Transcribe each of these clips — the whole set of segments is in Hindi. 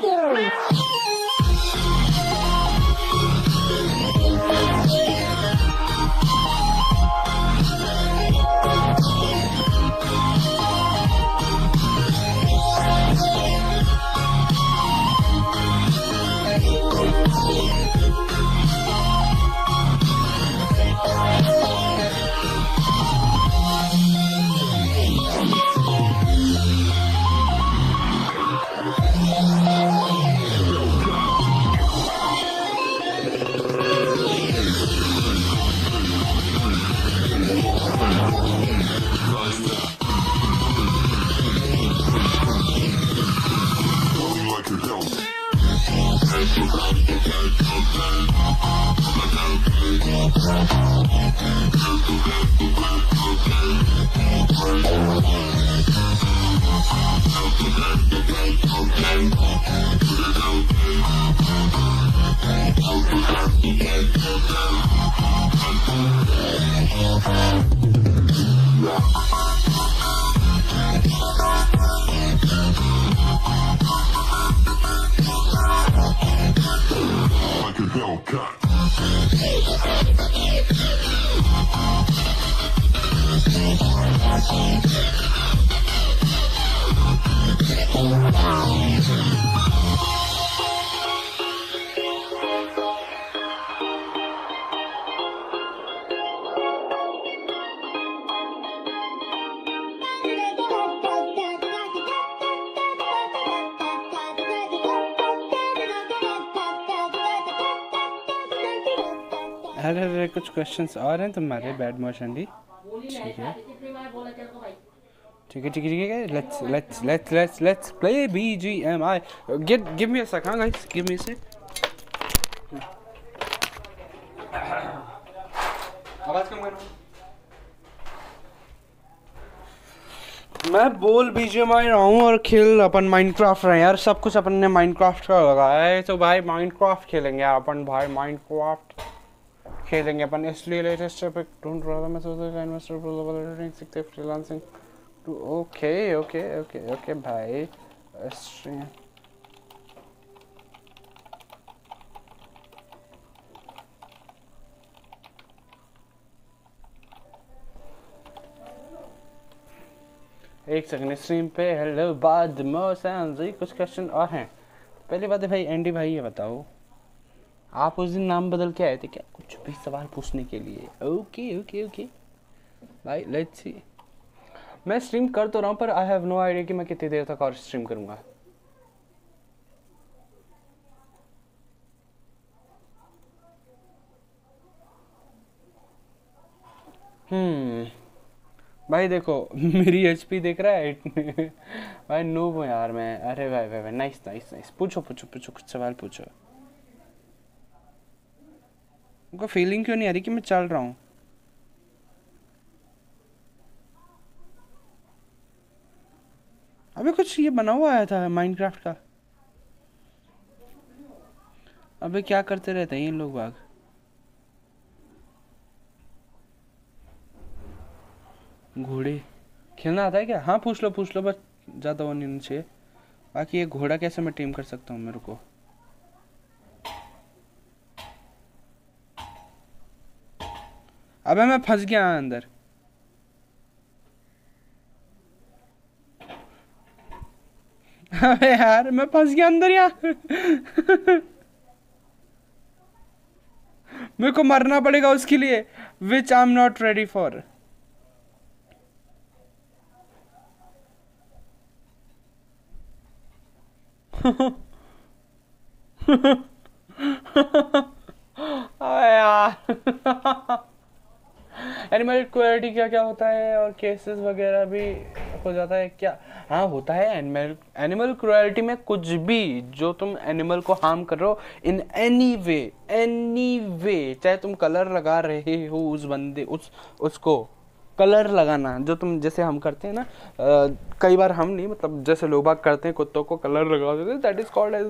Girls. क्वेश्चंस और हैं तुम्हारे बैड मोशन डी ठीक है। ठीक है ठीक है ठीक है let's let's let's let's let's play BGMI get give me a sec हाँ गाइस गिव मी अ सेक आवाज़ कम करो। मैं बोल बीजीएमआई रहा हूँ और खेल अपन माइनक्राफ्ट रहे हैं यार सब कुछ अपन ने माइनक्राफ्ट का लगाया है। तो भाई माइनक्राफ्ट खेलेंगे यार अपन भाई माइनक्राफ्ट खेलेंगे अपन, इसलिए लेटेस्ट टॉपिक ढूंढ रहा था मैं सोच रहा था इन्वेस्टर प्रोग्रामिंग सीखते freelancing to okay okay okay okay भाई Austrian. एक सेकंड स्ट्रीम पे हेलो बाद मौसम जी कुछ क्वेश्चन और हैं। पहली बात है भाई एंडी भाई, ये बताओ। आप उस दिन नाम बदल के आए थे क्या? कुछ भी सवाल पूछने के लिए। ओके ओके ओके भाई लेट्स सी मैं स्ट्रीम कर तो रहा हूँ, पर आई हैव नो आइडिया कि मैं कितनी देर तक और स्ट्रीम करूँगा। हम्म भाई देखो, मेरी एचपी देख रहा है? भाई नूब हूँ यार मैं। अरे भाई भाई भाई नाइस नाइस नाइस पूछो पूछो पूछो, कुछ सवाल पूछो। उनको फीलिंग क्यों नहीं आ रही कि मैं चल रहा हूँ? अबे कुछ ये बना हुआ आया था माइनक्राफ्ट का। अबे क्या करते रहते हैं ये लोग बाग? घोड़े। खेलना आता है क्या? हाँ पूछ लो पूछ लो, बस ज़्यादा वो नहीं चाहिए। बाकी ये घोड़ा कैसे मैं टीम कर सकता हूँ मेरे को? अबे मैं फंस गया अंदर अबे यार मैं फंस गया अंदर यहाँ मेरे को मरना पड़ेगा उसके लिए which I am not ready for यार एनिमल क्वालिटी क्या क्या होता है और केसेस वगैरह भी हो जाता है? क्या? हाँ होता है एनिमल एनिमल क्रुएल्टी में कुछ भी जो तुम एनिमल को हार्म कर रहे हो in any way any way चाहे तुम कलर लगा रहे हो उस बंदे, उस, उसको कलर लगाना जो तुम जैसे हम करते हैं ना अ, कई बार हम नहीं मतलब जैसे लोग बाग करते हैं कुत्तों को कलर लगा देते हैं that is called as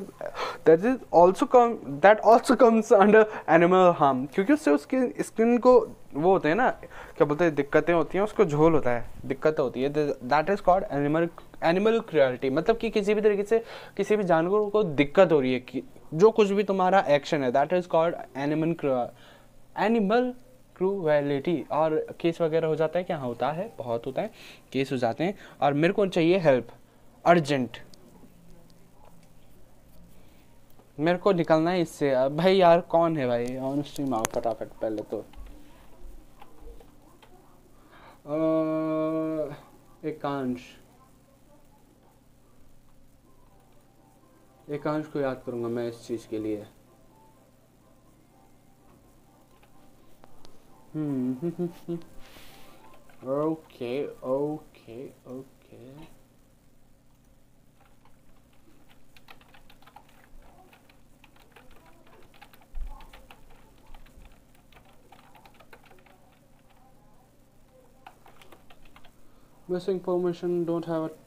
that is also come that also comes under animal harm क्योंकि उससे उसकी स्किन को वो होते हैं ना क्या बोलते हैं दिक्कतें होती हैं उसको झोल होता है दिक्कतें होती है that is called animal animal cruelty मतलब कि किसी भी तरीके से किसी भी जानवर को दिक्कत हो रही है कि जो कुछ भी तुम्हारा एक्शन है that is called animal animal cruelty और केस वगैरह हो जाता है, क्या होता है? बहुत होता है केस हो जाते हैं। और मेरे को चाहिए हेल्प अर्जेंट मेरे को निकलना है इससे। भाई यार, कौन है भाई? ऑन स्ट्रीम आओ फटाफट पहले तो। एकांश। एकांश को याद करूँगा मैं इस चीज़ के लिए। Hmm. okay, okay, okay. Missing permission, don't have it.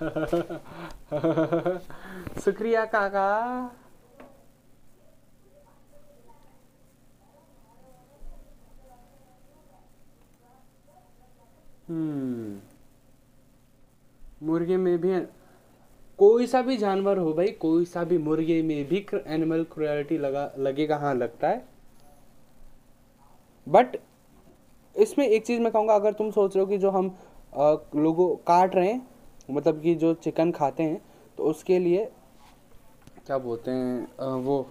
Sukriya Kaka. मुर्गे में भी कोई सा भी जानवर हो भाई कोई सा भी मुर्गे में भी एनिमल क्रुएलिटी लगा लगेगा हाँ लगता है। बट इसमें एक चीज़ मैं कहूँगा अगर तुम सोच रहे हो कि जो हम लोगों काट रहे हैं मतलब कि जो चिकन खाते हैं तो उसके लिए क्या बोलते हैं अ, वो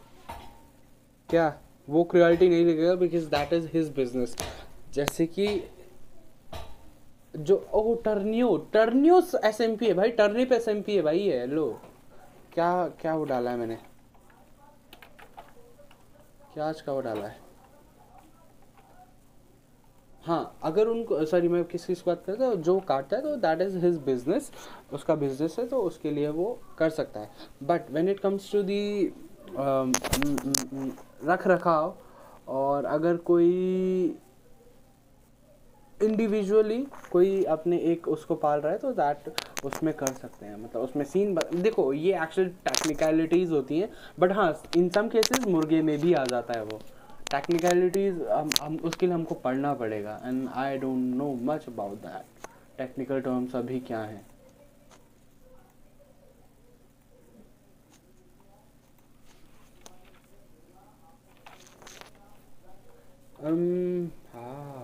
क्या वो क्रियलिटी नहीं लगेगा because that is his business जैसे कि जो, ओ, टर्नियो टर्नियो एस एम पी है भाई टर्निप एस एम पी है भाई ये, लो। क्या क्या वो डाला है मैंने? क्या आज का वो डाला है? हाँ अगर उनको सॉरी मैं किस किस बात करता हूँ जो काटता है तो दैट इज़ हिज बिज़नेस उसका बिज़नेस है तो उसके लिए वो कर सकता है। But when it comes to the रख रखाव, और अगर कोई इंडिविजुअली कोई अपने एक उसको पाल रहा है तो दैट उसमें कर सकते हैं। मतलब उसमें सीन देखो ये एक्चुअल टेक्निकलिटीज होती हैं बट हाँ इन सम केसेस मुर्गे में भी आ जाता है वो। टेक्निकलिटीज हम, हम उसके लिए हमको पढ़ना पड़ेगा and I don't know much about that technical terms अभी क्या हैं? Um, how?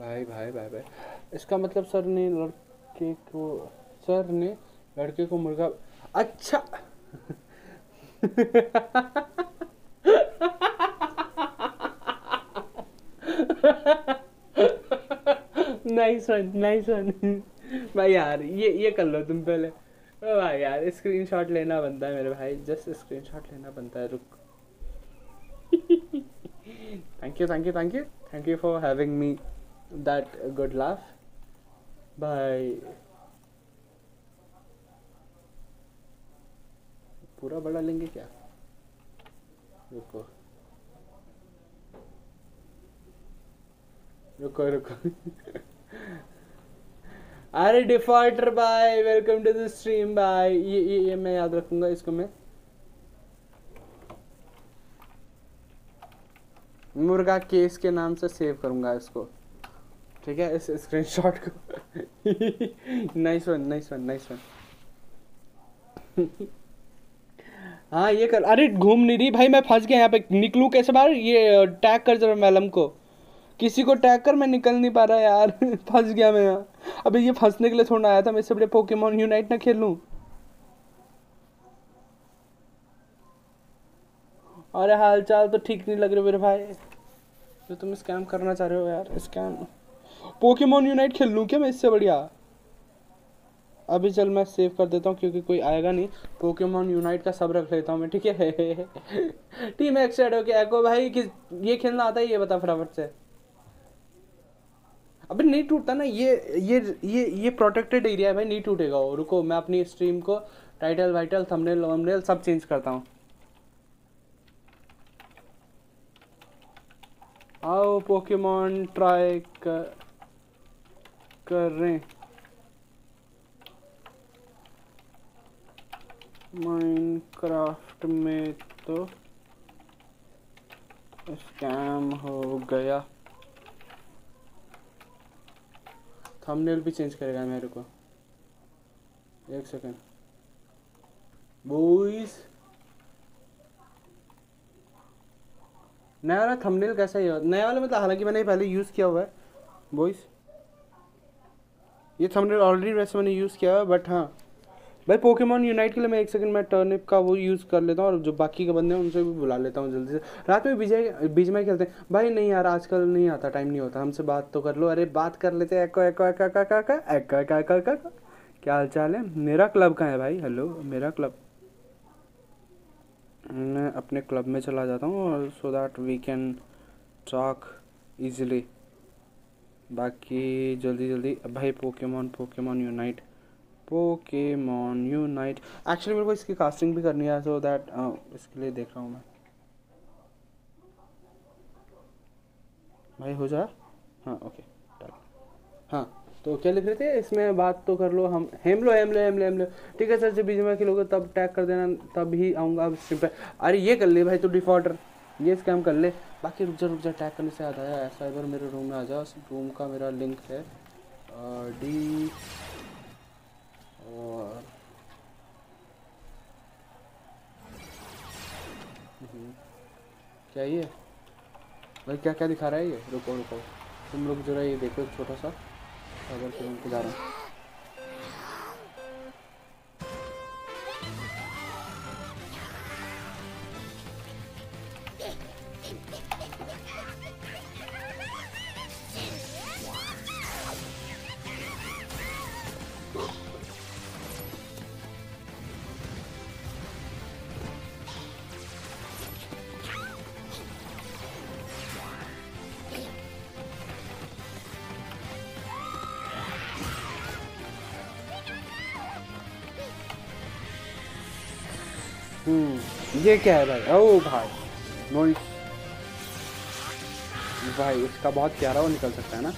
भाई भाई भाई भाई। इसका मतलब सर ने लड़के को, सर ने लड़के को मुर्गा अच्छा! नाइस वन नाइस वन भाई यार, ये ये कर लो तुम पहले। भाई यार स्क्रीनशॉट लेना बनता है मेरे भाई। जस्ट स्क्रीनशॉट लेना बनता है, रुक। Thank you thank you thank you thank you for having me that good laugh bye पूरा बड़ा लेंगे क्या? रुको। रुको रुको। अरे defaulter bye welcome to the stream bye ये ये मैं याद रखूँगा इसको मैं। मुर्गा केस के नाम से सेव करूँगा इसको। ठीक है, इस स्क्रीनशॉट को। Nice one nice one nice one हाँ ये कर, अरे घूम नहीं रही। भाई, मैं फंस गया यहाँ पे। निकलूं कैसे बाहर? ये टैग कर जरा मैलम को। किसी को टैग कर, मैं निकल नहीं पा रहा यार। फंस गया मैं यहाँ। अबे, ये फंसने के लिए थोड़ा आया था, मैं इससे बड़े पोकेमोन यूनाइट ना खेल। लूँ अरे हाल चाल तो ठीक नहीं लग रहे मेरे भाई। जो तुम स्कैम करना चाह रहे हो यार स्कैम पोकेमोन यूनाइट खेल लूँ क्या मैं इससे बढ़िया? अभी चल मैं सेव कर देता हूँ क्योंकि कोई आएगा नहीं। पोकेमोन यूनाइट का सब रख लेता हूँ मैं, ठीक है? टीम एक्साइड हो गया एको भाई कि ये खेलना आता है, ये बता फटाफट से। अबे नहीं टूटता ना, ये ये ये ये प्रोटेक्टेड एरिया है भाई, नहीं टूटेगा। वो रुको, मैं अपनी स्ट्रीम को टाइटल वाइटल थंबनेल वंबनेल सब चेंज करता हूँ। आओ पोकेमॉन ट्राई कर कर रहे माइनक्राफ्ट में तो स्कैम हो गया। थंबनेल भी चेंज करेगा मेरे को। एक सेकेंड बॉयज़ नया वाला थंबनेल कैसा ही? नया वाला मतलब हालाँकि मैंने पहले यूज़ किया हुआ है। बॉयज़ ये थंबनेल ऑलरेडी वैसे मैंने यूज़ किया है बट हाँ। भाई पोकेमॉन यूनाइट के लिए मैं एक सेकंड में टर्निप का वो यूज़ कर लेता हूँ, और जो बाकी के बंदे हैं उनसे भी बुला लेता हूँ जल्दी से। रात में विजय बीच में खेलते हैं। भाई नहीं यार, आजकल नहीं आता टाइम नहीं होता। हमसे बात तो कर लो। अरे बात कर लेते हैं। क्या हाल चाल है? मेरा क्लब कहाँ है भाई? हेलो मेरा क्लब मैं अपने क्लब में चला जाता हूँ so that we can talk easily बाकी जल्दी जल्दी भाई Pokemon Pokemon Unite Pokemon Unite actually मेरे को इसकी कास्टिंग भी करनी है सो दैट इसके लिए देख रहा हूँ मैं। भाई, हो जा? हाँ ओके हाँ तो क्या लिख रहे थे? इसमें बात तो कर लो हम। हेम लो हेम लो हेम लो हेम लो ठीक है सर, जब बीच में खेलोगे तब टैग कर देना, तब ही आऊँगा। अरे, ये कर ले भाई, तू डिफॉल्टर ये स्कैम कर ले। बाकी रुक जा रुक जा टैग करने से याद आया ऐसा एक बार मेरे रूम में आ जा। रूम का मेरा लिंक है। डी और हम्म, क्या ये? भाई क्या क्या दिखा रहा है ये? रुको रुको। तुम लोग जरा ये देखो छोटा सा। अगर फिर उनको जा रहा हूँ। ये क्या है भाई? ओ भाई। नोइस भाई, इसका बहुत प्यारा वो निकल सकता है ना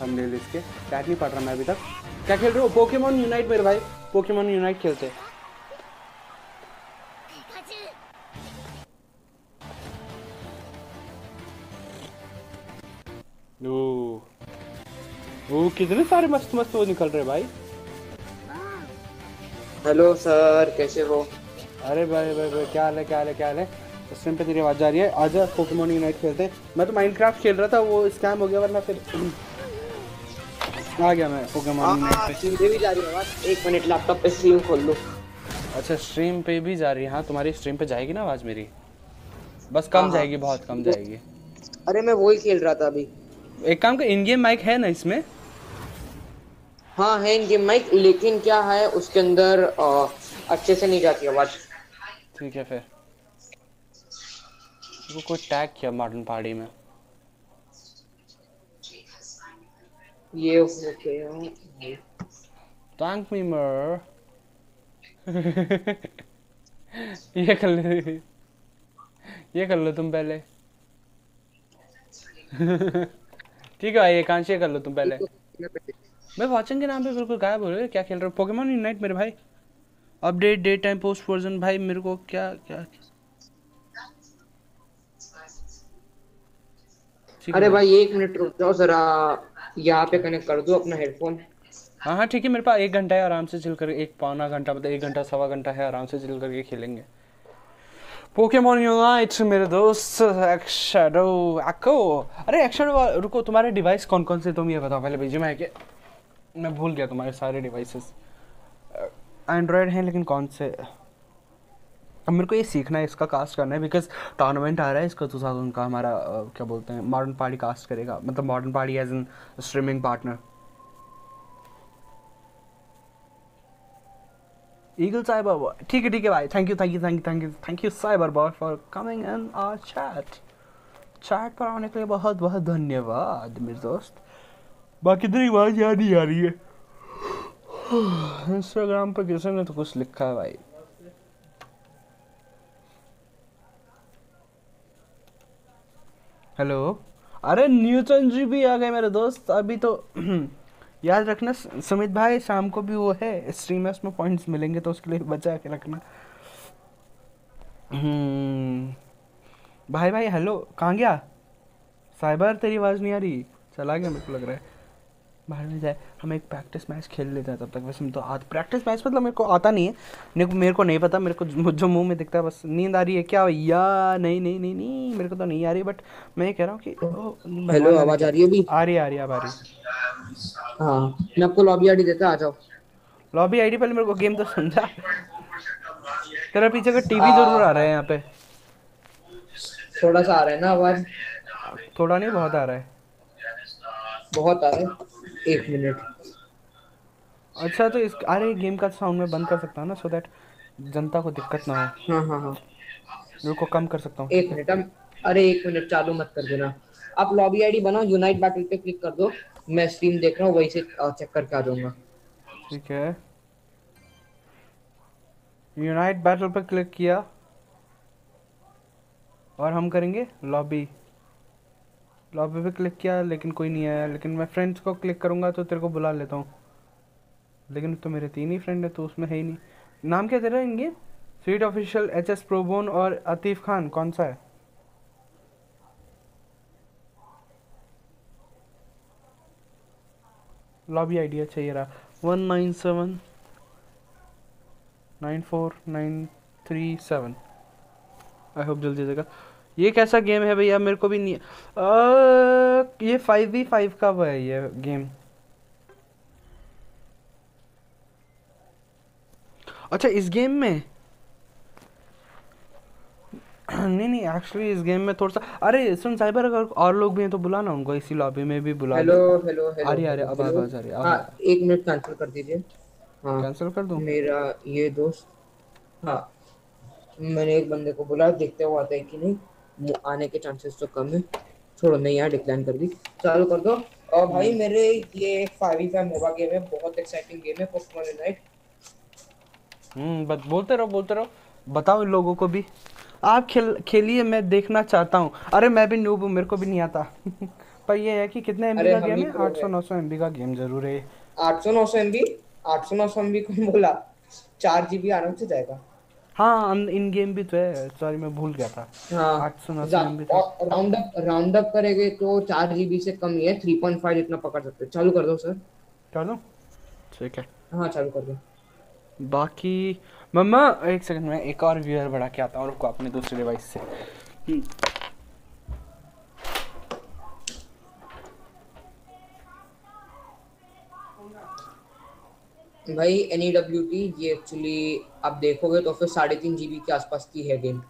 थंबनेल इसके। टैग नहीं पढ़ रहा मैं अभी तक। क्या खेल रहे हो? पोकेमॉन यूनाइट मेरे भाई। पोकेमॉन यूनाइट खेलते ओ। ओ, कितने सारे मस्त मस्त वो निकल रहे भाई। हेलो सर कैसे हो? अरे भाई भाई भाई क्या हाल है क्या हाल है क्या हाल है? उस टाइम पे तेरी आवाज़ आ रही है। आजा पोकेमोन यूनाइट खेलते। मैं तो माइनक्राफ्ट खेल रहा था वो स्कैम हो गया वरना फिर आ गया मैं पोकेमोन यूनाइट पे। मुझे भी जा रही है आवाज़ एक मिनट लैपटॉप पे स्क्रीन खोल लो। अच्छा स्ट्रीम पे भी जा रही है? हाँ तुम्हारी स्ट्रीम पे जाएगी ना आवाज़ मेरी? बस कम हाँ, हाँ। जाएगी बहुत कम जाएगी। अरे मैं वही खेल रहा था अभी। एक काम का इन गेम माइक है ना इसमें? हाँ है इन गेम माइक लेकिन क्या है उसके अंदर अच्छे से नहीं जाती आवाज़। ठीक है फिर? वो कोई टैग किया मॉडर्न पार्टी में। ये हो गया थैंक मी मर ये कर ले। ये कर लो तुम पहले। ठीक है भाई एकांश ये कर लो तुम पहले। मैं वाचन के नाम पे बिल्कुल गायब हो रहे हो। क्या खेल रहे हो? पोकेमॉन यूनाइट मेरे भाई। Update day time post version भाई मेरे को क्या क्या? है अरे भाई। एक मिनट रुक जाओ जरा। यहाँ पे कनेक्ट कर दो अपना हेडफोन हाँ हाँ ठीक है मेरे पास एक घंटा है आराम से चिल कर एक पौना घंटा मतलब एक घंटा सवा घंटा है आराम से चिल करके खेलेंगे। पोकेमोन यूनाइट मेरे दोस्त एक्शैडो एक्को अरे एक्शैडो रुको तुम्हारे डिवाइस कौन कौन से तुम ये बताओ पहले भेजिए मैं के मैं भूल गया तुम्हारे सारे डिवाइसेस एंड्रॉयड हैं, लेकिन कौन से? अब मेरे को ये सीखना है, इसका कास्ट करना है बिकॉज़ टूर्नामेंट आ रहा है इसका टू थाउज़ेंड का हमारा क्या बोलते हैं मॉडर्न पार्टी कास्ट करेगा। मतलब modern party as an streaming partner Eagle Cyber Boy. ठीक है ठीक है भाई thank you thank you thank you thank you thank you cyber boy for coming in our chat chat पर आने के लिए बहुत बहुत धन्यवाद, मेरे दोस्त। बाकी तेरी आवाज़ याद नहीं आ रही है। इंस्टाग्राम पर किसी ने तो कुछ लिखा है भाई। हेलो अरे न्यूटन जी भी आ गए मेरे दोस्त। अभी तो याद रखना सुमित भाई शाम को भी वो है। स्ट्रीमर्स में पॉइंट्स मिलेंगे तो उसके लिए बचा के रखना। हम्म, भाई भाई हेलो कहाँ गया? साइबर तेरी आवाज़ नहीं आ रही। चला गया मेरे को लग रहा है। बाहर में जाए। हम एक प्रैक्टिस मैच खेल लेते हैं तब तक। वैसे तो आज प्रैक्टिस मैच मतलब मेरे को आता नहीं है। मेरे को मेरे को नहीं पता मेरे को जो मुँह में दिखता है बस नींद आ रही है क्या भैया? नहीं नहीं नहीं नहीं मेरे को तो नहीं आ रही बट मैं ये कह रहा हूँ कि हेलो आवाज़ आ रही है अभी? आ रही आ रही आ रही है। हाँ मैं आपको लॉबी आईडी देता आ जाओ। लॉबी आईडी पहले मेरे को गेम तो समझा तेरा पीछे का टीवी ज़रूर आ रहा है यहाँ पे। थोड़ा सा आ रहा है ना आवाज़? थोड़ा नहीं बहुत आ रहा है। बहुत आ रहा है। एक मिनट। अच्छा तो इस अरे गेम का साउंड में बंद कर सकता हूँ ना सो दैट जनता को दिक्कत ना हो। हाँ हाँ हाँ। मेरे कम कर सकता हूँ। एक मिनट अरे एक मिनट चालू मत कर देना। आप लॉबी आईडी बनाओ यूनाइट बैटल पे क्लिक कर दो। मैं स्ट्रीम देख रहा हूँ वही से चेक करके आ जाऊँगा। ठीक है। यूनाइट बैटल पर क्लिक किया। और हम करेंगे लॉबी लॉबी पे क्लिक किया लेकिन कोई नहीं आया। लेकिन मैं फ्रेंड्स को क्लिक करूँगा तो तेरे को बुला लेता हूँ। लेकिन तो मेरे तीन ही फ्रेंड है तो उसमें है ही नहीं। नाम क्या तेरा इनके स्वीट ऑफिशियल एच एस प्रोबोन और अतीफ खान कौन सा है? लॉबी आइडिया चाहिए रहा। One nine seven nine four nine three seven I hope जल्दी देगा ये कैसा गेम है भैया? मेरे को भी नहीं आ, ये फाइव वी फाइव का है ये गेम अच्छा इस गेम में? नहीं नहीं एक्चुअली इस गेम में थोड़ा सा अरे सुन साइबर अगर और लोग भी हैं तो बुला ना उनको इसी लॉबी में भी बुला हेलो हेलो हेलो आ रही अब आवाज़ आ रही अब हाँ एक मिनट कैंसिल कर दीजिए। हाँ कैंसिल कर दूँ? मेरा ये दोस्त हाँ मैंने एक बंदे को बोला देखते हुए आता है कि नहीं आने के चांसेस तो कम है। छोड़ो नहीं यार डिक्लाइन कर दी। चालू कर दो। और भाई मेरे ये फाइव मोबा गेम है बहुत एक्साइटिंग गेम है यूनाइट हम्म बस बोलते रहो बोलते रहो। बताओ इन लोगों को भी। आप खेल खेलिए मैं देखना चाहता हूँ। अरे मैं भी नूब हूँ मेरे को भी नहीं आता। पर ये है कि कितने एमबी का गेम है? आठ सौ नौ सौ एमबी का गेम ज़रूर है। आठ सौ नौ सौ एमबी आठ सौ नौ सौ एम बी कौन बोला? चार जीबी आराम से जाएगा। हाँ इन गेम भी तो है। सॉरी मैं भूल गया था। हाँ। 800 900 MB था। राउंड अप राउंड अप करेंगे तो चार जीबी से कम ही है। थ्री पॉइंट फाइव इतना पकड़ सकते चालू कर दो सर चलो। ठीक है। हाँ चालू कर दो। बाकी मम्मा एक सेकंड में एक और व्यूअर बढ़ा के आता हूँ रुको अपने दूसरे डिवाइस से। हम्म, भाई एन डब्ल्यू टी ये एक्चुअली आप देखोगे तो फिर साढ़े तीन जी बी के आसपास की है गेम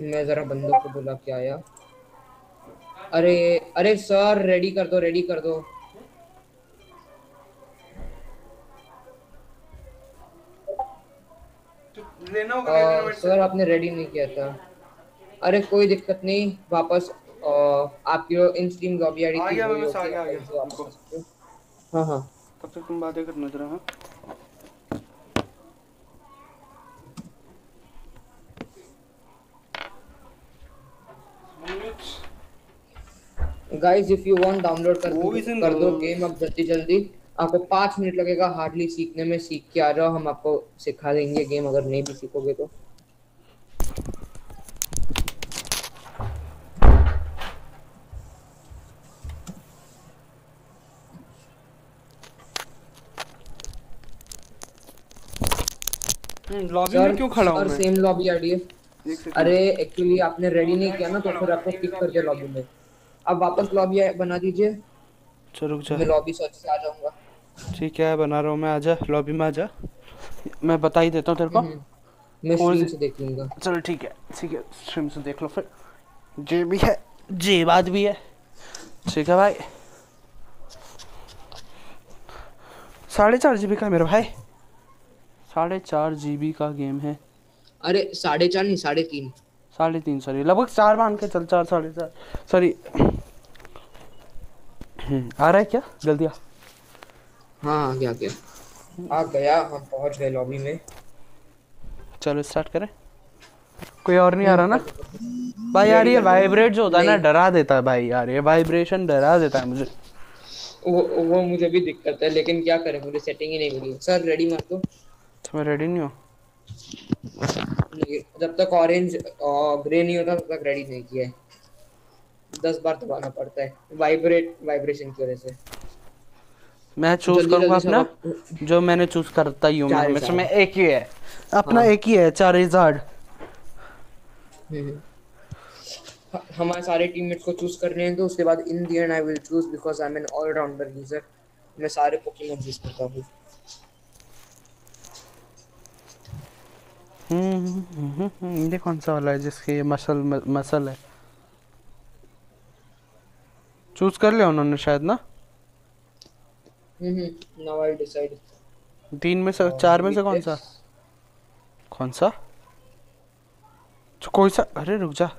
मैं जरा बंदों को बुला के आया अरे अरे सर रेडी कर दो रेडी कर दो। होगा। सर आपने रेडी नहीं किया था। अरे कोई दिक्कत नहीं वापस अ, आपकी इन स्ट्रीम लॉबी आईडी आ थी आ आ आ हो। हाँ हाँ। तब तक तुम बातें करना जरा हाँ? Guys if you want download कर वो भी कर दो गेम अब जल्दी जल्दी। आपको पाँच मिनट लगेगा हार्डली सीखने में। सीख के आ जाओ हम आपको सिखा देंगे गेम अगर नहीं भी सीखोगे तो। लॉबी में क्यों खड़ा हूँ मैं? सेम लॉबी आईडी है अरे एक्चुअली आपने रेडी नहीं किया ना तो फिर आपको किक कर दिया लॉबी में। अब वापस लॉबी बना दीजिए। चल रुक जा। मैं लॉबी सर्च से आ जाऊँगा। ठीक है बना रहा हूँ मैं आजा लॉबी में आजा। मैं बता ही देता हूँ तेरे को। हम्म, मैं स्ट्रीम से देख लूँगा। चलो ठीक है ठीक है स्ट्रीम से देख लो फिर। जे भी है जे बात भी है। ठीक है भाई। साढ़े चार जीबी का मेरा भाई। साढ़े चार जीबी का गेम है। अरे साढ़े चार नहीं साढ़े तीन। साढ़े तीन सॉरी लगभग चार मान के चल चार साढ़े चार। सॉरी आ रहा है क्या? जल्दी आ। हाँ गया गया। आ गया हम पहुँच गए लॉबी में। चलो स्टार्ट करें। कोई और नहीं आ रहा ना? भाई यार ये वाइब्रेट जो होता है ना डरा देता है भाई यार ये वाइब्रेशन डरा देता है मुझे। वो वो मुझे भी दिक्कत है लेकिन क्या करें मुझे सेटिंग ही नहीं मिली। सर रेडी मार दो। तो मैं रेडी नहीं हूँ। नहीं, जब तक ऑरेंज ग्रे नहीं होता तब तक रेडी नहीं किया है। दस बार दबाना पड़ता है। वाइब्रेट वाइब्रेशन की वजह से। मैं चूज़ करूँगा अपना। जो मैंने चूज़ करता ही हूँ मैं हमेशा। एक ही है। अपना हाँ। एक ही है चार हज़ार। हम्म। हमारे सारे टीममेट्स को चूज़ करने हैं तो उसके बाद in the end I will choose because I am an all-rounder user मैं सारे पोकेमॉन यूज़ करता हूँ हम्म, हम्म, हम्म, हम्म, ये कौन सा वाला है जिसके मसल म- मसल है? चूज़ कर लिया उन्होंने शायद ना? नाउ आई डिसाइड तीन में से चार में से कौन सा? कौन सा? कोई सा अरे रुक जा।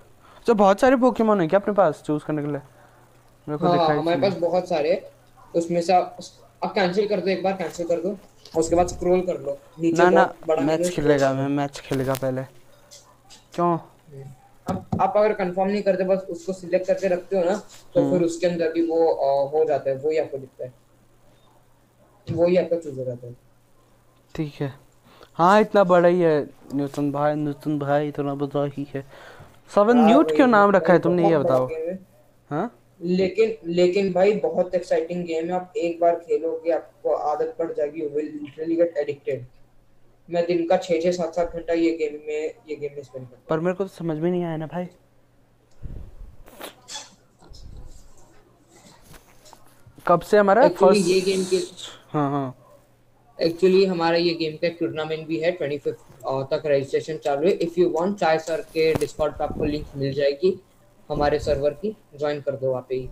जो बहुत सारे पोकेमोन है क्या अपने पास चूज़ करने के लिए? मेरे को हाँ दिखाई हमारे पास बहुत सारे उसमें से आप कैंसिल कर दो एक बार कैंसिल कर दो। उसके बाद स्क्रॉल कर लो। नीचे ना ना बड़ा मैच खेलेगा मैं मैच खेलेगा पहले। क्यों? आप आप अगर कंफर्म नहीं करते बस उसको सिलेक्ट करके रखते हो ना तो हम्म। फिर उसके अंदर भी वो हो जाता है। वो ही आपको दिखता है। वो ही आपका चूज़ हो जाता है। ठीक है। हाँ इतना बड़ा ही है न्यूटन भाई न्यूटन भाई इतना बड़ा ही है। सेवन हाँ, न्यूट क्यों नाम रखा है? तुमने ये बताओ। है। लेकिन लेकिन भाई बहुत एक्साइटिंग गेम है। आप एक बार खेलोगे आपको आदत पड़ जाएगी। You will literally get addicted मैं दिन का छः छः सात सात घंटा ये गेम में ये गेम में स्पेंड करता पर मेरे को तो समझ में नहीं आया ना भाई। कब से हमारा फ़र्स्ट ये गेम के हाँ हाँ। एक्चुअली हमारा ये गेम का टूर्नामेंट भी है। ट्वेंटी तक रजिस्ट्रेशन चालू है। If you want chai sir के डिस्कॉर्ड पे आपको लिंक मिल जाएगी। हमारे सर्वर की ज्वाइन कर दो वहाँ पे ही।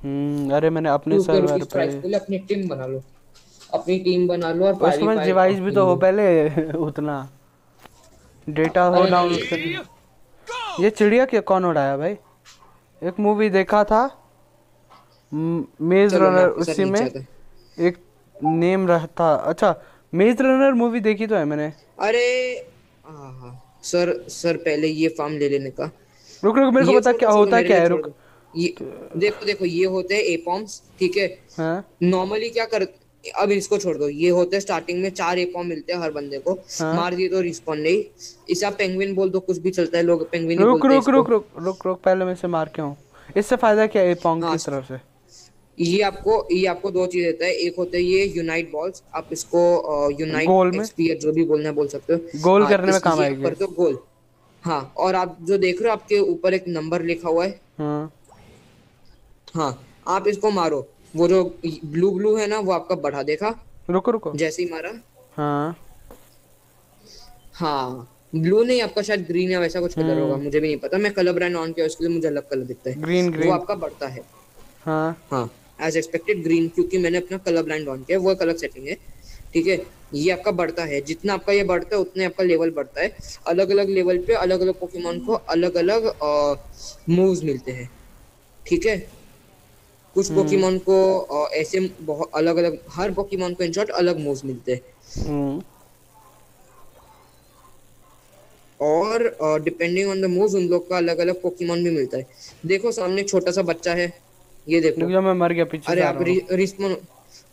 हम्म अरे मैंने अपने सर्वर पे लिए अपनी टीम बना लो। अपनी टीम बना लो और उसके five डिवाइस भी तो हो पहले उतना। डेटा हो डाउनलोड कर ये चिड़िया क्या कौन उड़ाया भाई? एक मूवी देखा था। मेज रनर उसी में एक नेम रहता अच्छा मेज रनर मूवी देखी तो है मैंने। अरे हाँ हाँ। सर सर पहले ये फार्म ले लेने का। रुक रुक मेरे को बता क्या होता क्या है रुक। ये देखो देखो ये होते हैं एपॉम्स ठीक है? हाँ। नॉर्मली क्या कर अब इसको छोड़ दो। ये होते हैं स्टार्टिंग में चार एपॉम मिलते हैं हर बंदे को। हाँ। मार दिए तो रिस्पॉन्ड नहीं। इसे आप पेंगुइन बोल दो कुछ भी चलता है लोग पेंगुइन रुक रुक रुक रुक रुक रुक पहले मैं इसे मार के हूँ इससे फ़ायदा क्या है पोंग हाँ, की तरफ़ से? ये आपको ये आपको दो चीज़ देता है। एक होता है ये यूनाइट बॉल्स आप इसको यूनाइट गोल में? जो भी बोलना बोल सकते हो। गोल हाँ, करने में काम आएगी। हो गोल। हाँ और आप जो देख रहे हो आपके ऊपर एक नंबर लिखा हुआ है। हाँ। हाँ आप इसको मारो। वो जो ब्लू ब्लू है ना वो आपका बढ़ा देखा रुको रुको। जैसे ही मारा। हाँ। हाँ ब्लू नहीं आपका शायद ग्रीन या वैसा कुछ कलर होगा मुझे भी नहीं पता। मैं कलर ब्रांड ऑन किया उसके लिए मुझे अलग कलर दिखता है। ग्रीन ग्रीन वो आपका बढ़ता है। हाँ। हाँ एज एक्सपेक्टेड ग्रीन क्योंकि मैंने अपना कलर ब्रांड ऑन किया वो एक अलग सेटिंग है। ठीक है? ये आपका बढ़ता है। जितना आपका ये बढ़ता है उतने आपका लेवल बढ़ता है। अलग अलग लेवल पे अलग अलग पोकेमोन को अलग अलग मूव्स मिलते हैं। ठीक है? कुछ पोकेमोन को अ, ऐसे बहुत अलग अलग हर पोकेमोन को इन शॉर्ट अलग मूव्स मिलते हैं। हम्म। और डिपेंडिंग ऑन द मूव्स उन लोग का अलग अलग पोकेमोन भी मिलता है। देखो सामने छोटा सा बच्चा है। ये देखो। मैं मर गया पीछे अरे आप। रिस्पॉन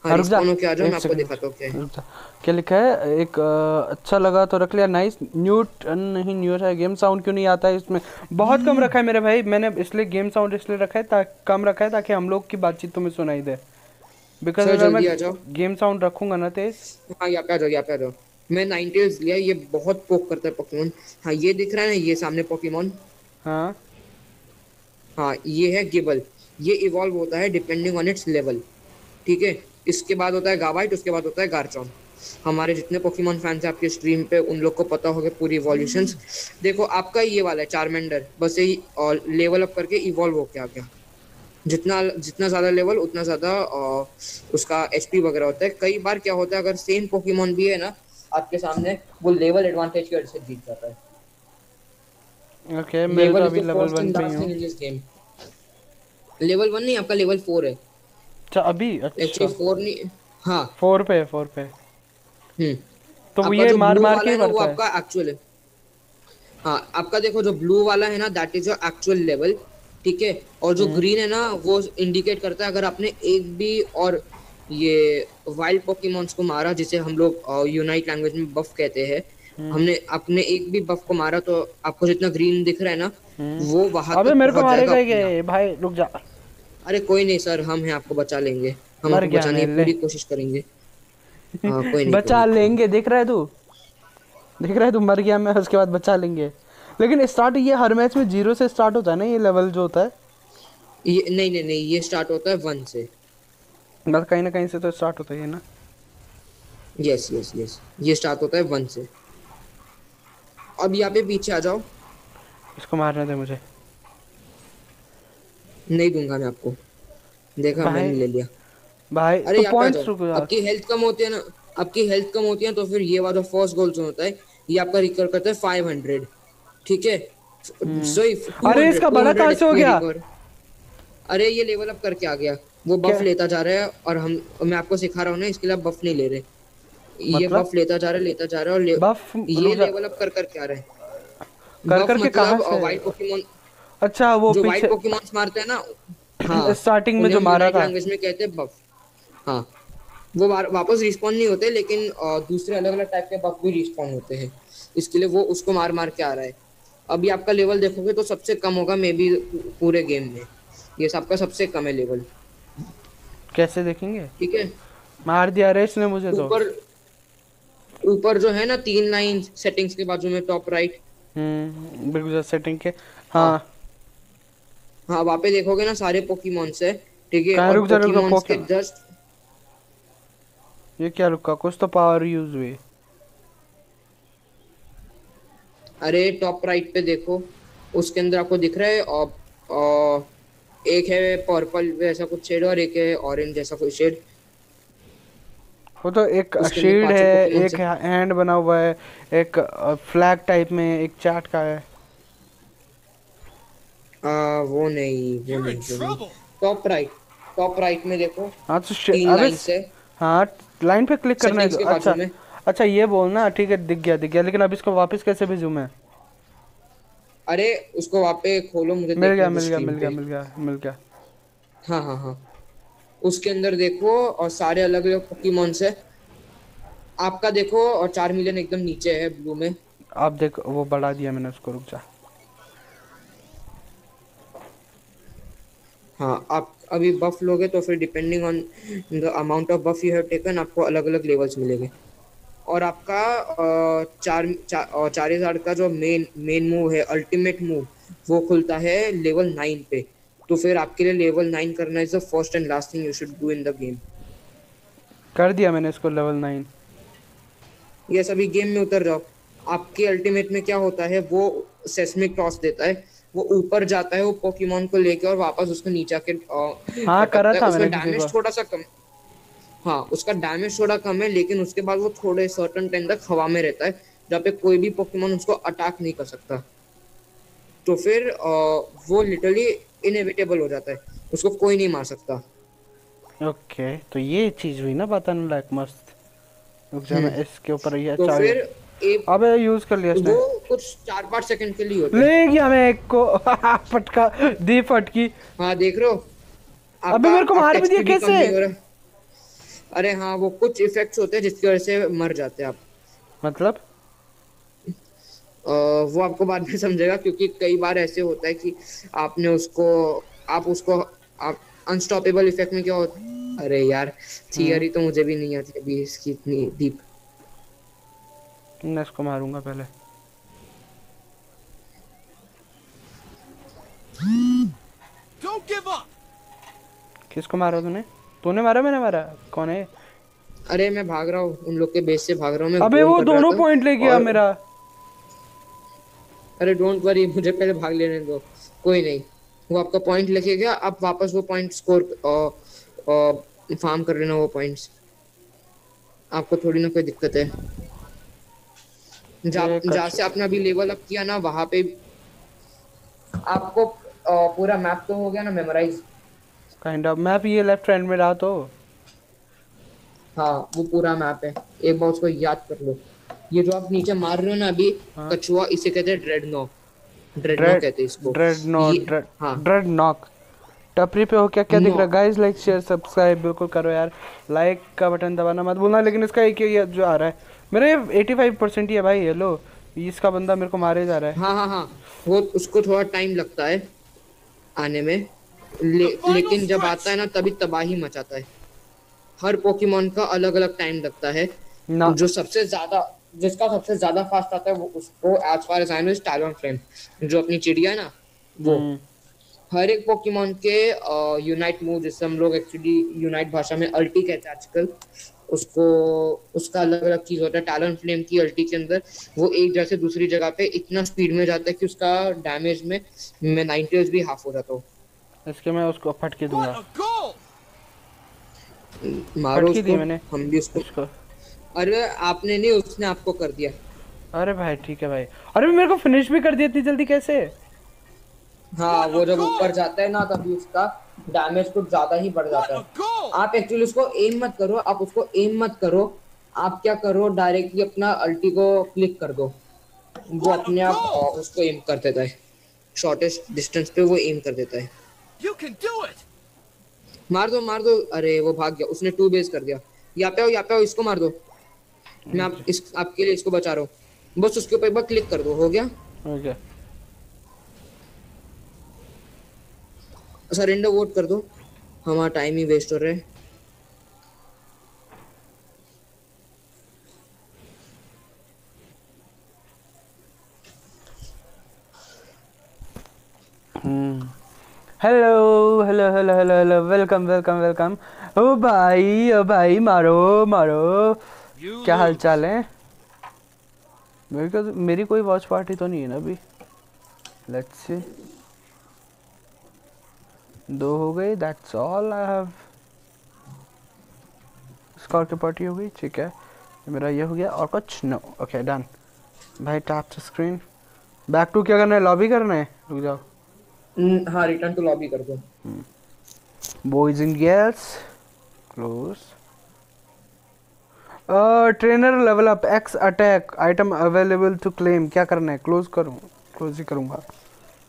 रुक जा। आ आपको। दिखाता हूँ क्या है। लिखा है? एक अ, अच्छा लगा तो रख लिया नाइस न्यूट नहीं न्यूट है। गेम साउंड क्यों नहीं आता है इसमें? बहुत कम रखा है मेरे भाई। मैंने इसलिए गेम साउंड इसलिए रखा है ता, कम रखा है ताकि हम लोग की बातचीत तुम्हें सुनाई दे। बिकॉज़ अगर आ। मैं गेम साउंड रखूँगा ना तेज। हाँ यहाँ पे आ जाओ यहाँ पे आ जाओ। मैं नाइनटेल्स लिया ये बहुत पोक करता है पोकेमोन हाँ ये दिख रहा है ना ये सामने पोकेमोन हाँ। हाँ ये है गिबल ये इवॉल्व होता है डिपेंडिंग ऑन इट्स लेवल ठीक है? इसके बाद होता है गावाइट उसके बाद होता है गार्चॉन। हमारे जितने पोकेमोन फैंस हैं आपके स्ट्रीम पे उन लोग को पता होगा पूरी इवोल्यूशंस देखो आपका ये वाला है चारमेंडर बस यही और लेवल अप करके इवॉल्व होके आ गया। जितना जितना ज़्यादा लेवल उतना ज़्यादा उसका एचपी वगैरह होता है। कई बार क्या होता है अगर सेम पोकेमोन भी है ना आपके सामने वो लेवल एडवांटेज की वजह से जीत जाता है। ओके मेरे तो अभी लेवल वन पे ही लेवल वन नहीं आपका लेवल फोर है। अच्छा अभी अच्छा। फोर नहीं हाँ। फोर पे फोर पे। हम्म। तो ये मार मार के वो आपका एक्चुअल है। हाँ आपका देखो जो ब्लू वाला है ना that is your actual level ठीक है? और जो ग्रीन है ना वो इंडिकेट करता है अगर आपने एक भी और ये वाइल्ड पोकेमॉन्स को मारा जिसे हम लोग यूनाइट लैंग्वेज में बफ कहते हैं हमने अपने एक भी बफ को मारा तो आपको जितना ग्रीन दिख रहा है ना वो वहाँ अबे मेरे को मारेगा ये? भाई रुक जा। अरे कोई नहीं सर हम हैं आपको बचा लेंगे। हम आपको बचाने की पूरी कोशिश करेंगे। हाँ कोई नहीं बचा लेंगे देख रहा है तू? देख रहा है तू मर गया मैं उसके बाद बचा लेंगे। लेकिन स्टार्ट ये हर मैच में ज़ीरो से स्टार्ट होता है ना ये लेवल जो होता है? ये नहीं नहीं नहीं ये स्टार्ट होता है वन से। बस कहीं ना कहीं से तो स्टार्ट होता है ना। यस यस यस ये स्टार्ट होता है वन से। अब यहाँ पे पीछे आ जाओ। इसको मारने दे मुझे। नहीं दूँगा मैं आपको। देखा मैंने ले लिया। भाई अरे तो पॉइंट्स रुक यार। आपकी हेल्थ कम होती है ना आपकी हेल्थ कम होती है तो फिर ये वाला फ़र्स्ट गोल जो होता है ये आपका रिकवर करता है फाइव हंड्रेड ठीक है? Sorry hmm. अरे, इसका बड़ा कहाँ से हो गया? अरे ये लेवल अप करके आ गया। वो बफ लेता जा रहा है और हम मैं आपको सिखा रहा हूँ ना इसके लिए बफ नहीं ले रहे। ये मतलब? बफ लेता जा रहा है लेता जा रहा है और ले- ये लेवल अप कर कर के आ रहा है। कर करके कहाँ मतलब से? वाइट पोकेमोन अच्छा वो जो पीछे पोकेमॉन्स मारते हैं ना हाँ। स्टार्टिंग में जो मारा था। लैंग्वेज में कहते हैं बफ हाँ। वो वापस रिस्पॉन्ड नहीं होते लेकिन दूसरे अलग अलग टाइप के बफ भी रिस्पॉन्ड होते हैं। इसके लिए वो उसको मार मार के आ रहा है। अभी आपका लेवल देखोगे तो सबसे कम होगा मे बी पूरे गेम में। ये सबका सबसे कम है लेवल कैसे देखेंगे? ठीक है। मार दिया रे इसने मुझे तो। ऊपर ऊपर जो है ना तीन लाइन सेटिंग्स के बाजू में टॉप राइट हम्म बिल्कुल सेटिंग के। हाँ। हाँ। वहाँ पे देखोगे ना सारे पोकीमॉन्स है ठीक है? रुक जा, रुक जा, पोकीमॉन्स के जस्ट ये क्या रुका? कुछ तो पावर यूज़ हुई। अरे टॉप राइट पे देखो। उसके अंदर आपको दिख रहा है और, और एक है पर्पल वैसा कुछ शेड और एक है ऑरेंज जैसा कोई शेड वो तो एक शील्ड है एक हैंड बना हुआ है एक फ्लैग टाइप में एक चार्ट का है। आ, वो नहीं वो नहीं टॉप राइट टॉप राइट में देखो। हाँ तो से। हाँ लाइन पे क्लिक करना है। अच्छा अच्छा ये बोलना ठीक है दिख गया दिख गया लेकिन अब इसको वापस कैसे भेजूं मैं अरे उसको वहाँ पे खोलो मुझे मिल गया मिल गया मिल गया मिल गया मिल गया। हाँ हाँ हाँ। उसके अंदर देखो और सारे अलग अलग पोकीमॉन्स है। आपका देखो और चार मिलियन एकदम नीचे है ब्लू में। आप देखो वो बढ़ा दिया मैंने उसको रुक जा। हाँ आप अभी बफ लोगे तो फिर depending on the amount of buff you have taken आपको अलग अलग लेवल्स मिलेंगे। और आपका चार चार हज़ार का जो मेन मेन मूव है अल्टीमेट मूव वो खुलता है लेवल नाइन पे। तो फिर आपके लिए लेवल नाइन करना is the first and last thing you should do in the game कर दिया मैंने इसको लेवल नाइन ये सभी गेम में उतर जाओ। आपके अल्टीमेट में क्या होता है वो सेस्मिक टॉस देता है। वो ऊपर जाता है वो पोकेमोन को लेके और वापस उसको नीचे आके हाँ, करा था उसका डैमेज थोड़ा सा कम हाँ उसका डैमेज थोड़ा कम है लेकिन उसके बाद वो थोड़े सर्टन टाइम तक हवा में रहता है जहाँ पे कोई भी पोकेमोन उसको अटैक नहीं कर सकता। तो फिर वो लिटरली इनएविटेबल हो जाता है उसको कोई नहीं मार सकता। ओके तो ये चीज़ हुई ना बताने लायक मस्त। रुक जा मैं इसके ऊपर ये तो अच्छा फिर एक अबे यूज़ कर लिया इसने। वो कुछ चार पाँच सेकंड के लिए होता ले गया मैं एक को। फटका दी फटकी। हाँ देख रहे हो? अबे मेरे को मार भी दिया कैसे? अरे हाँ वो कुछ इफेक्ट्स होते हैं जिसकी वजह से मर जाते हैं आप। मतलब? वो आपको बाद में समझेगा क्योंकि कई बार ऐसे होता है कि आपने उसको आप उसको आप अनस्टॉपेबल इफ़ेक्ट में क्या होता अरे यार थियरी तो मुझे भी नहीं आती अभी इसकी इतनी डीप मैं इसको मारूँगा पहले। Don't give up. किसको मारा तूने? तूने मारा मैंने मारा? कौन है अरे मैं भाग रहा हूँ उन लोग के बेस से भाग रहा हूँ अबे वो दोनों पॉइंट ले गया और- मेरा। अरे डोंट वरी मुझे पहले भाग लेने दो। कोई नहीं। वो आपका पॉइंट लेके गया आप वापस वो पॉइंट स्कोर फार्म कर लेना वो पॉइंट्स आपको थोड़ी ना कोई दिक्कत है। जहाँ से आपने अभी लेवल अप किया ना वहाँ पे आपको पूरा मैप तो हो गया ना मेमोराइज काइंड ऑफ़ मैप ये लेफ़्ट हैंड में रहा तो। हाँ वो पूरा मैप है। एक बार उसको याद कर लो। ये जो आप नीचे मार रहे हो ना अभी हाँ। कछुआ इसे कहते हैं ड्रेड नो ड्रेड नो कहते हैं इसको। ड्रेड नो ये- हाँ। ड्रेड नॉक टपरी पे हो क्या क्या no. दिख रहा है? गाइस लाइक शेयर सब्सक्राइब बिल्कुल करो यार। लाइक का बटन दबाना मत भूलना लेकिन इसका एक ये जो आ रहा है। मेरा ये 85 परसेंट ही है भाई हेलो इसका बंदा मेरे को मारे जा रहा है। हाँ हाँ हाँ। वो उसको थोड़ा टाइम लगता है आने में। ले, लेकिन जब आता है ना तभी तबाही मचाता है। हर पोकेमोन का अलग अलग टाइम लगता है। ना। जो सबसे ज़्यादा जिसका सबसे ज़्यादा फास्ट आता है वो उसको as far as I know is Talonflame जो अपनी चिड़िया है ना वो। हम्म, हर एक पोकेमोन के यूनाइट मूव जिससे हम लोग एक्चुअली यूनाइट भाषा में अल्टी कहते हैं आजकल। उसको उसका अलग अलग चीज़ होता है टैलेंट फ्लेम की अल्टी के अंदर वो एक जगह से दूसरी जगह पे इतना स्पीड में जाता है कि उसका डैमेज में मैं नाइनटी भी हाफ़ हो जाता हूँ। इसके मैं उसको फटके दूँगा। What a goal! मारो फटकी दी उसको मैंने। हम भी उसको। इसको अरे आपने नहीं उसने आपको कर दिया। अरे भाई ठीक है भाई। अरे मेरे को फिनिश भी कर दिया इतनी जल्दी कैसे? हाँ वो जब ऊपर जाता है ना तभी उसका डैमेज कुछ ज़्यादा ही बढ़ जाता है। आप एक्चुअली उसको एम मत करो आप उसको एम मत करो। आप क्या करो डायरेक्टली अपना अल्टी को क्लिक कर दो। वो अपने आप उसको एम कर देता है। शॉर्टेस्ट डिस्टेंस पे वो एम कर देता है! मार दो मार दो। अरे वो भाग गया। उसने टू बेस कर दिया। यहाँ पे आओ यहाँ पे आओ इसको मार दो। मैं आप इस आपके लिए इसको बचा रहा हूँ। बस उसके ऊपर एक बार क्लिक कर दो। हो गया? ओके सरेंडर वोट कर दो। हमारा टाइम ही वेस्ट हो रहा है। Hello hello hello hello hello welcome welcome welcome ओ भाई ओ भाई मारो मारो। You क्या हाल चाल है? मेरे को मेरी कोई वॉच पार्टी तो नहीं है ना अभी। लेट्स सी दो हो गई that's all I have Scott की पार्टी हो गई ठीक है। मेरा ये हो गया और कुछ नो ओके डन भाई tap to screen back to क्या करना है? लॉबी करना है? रुक जाओ। हम्म, हाँ रिटर्न टू लॉबी कर दो। and girls close. Uh trainer level up x attack item available to claim. क्या करना है? क्लोज करूँ क्लोज ही करूँगा।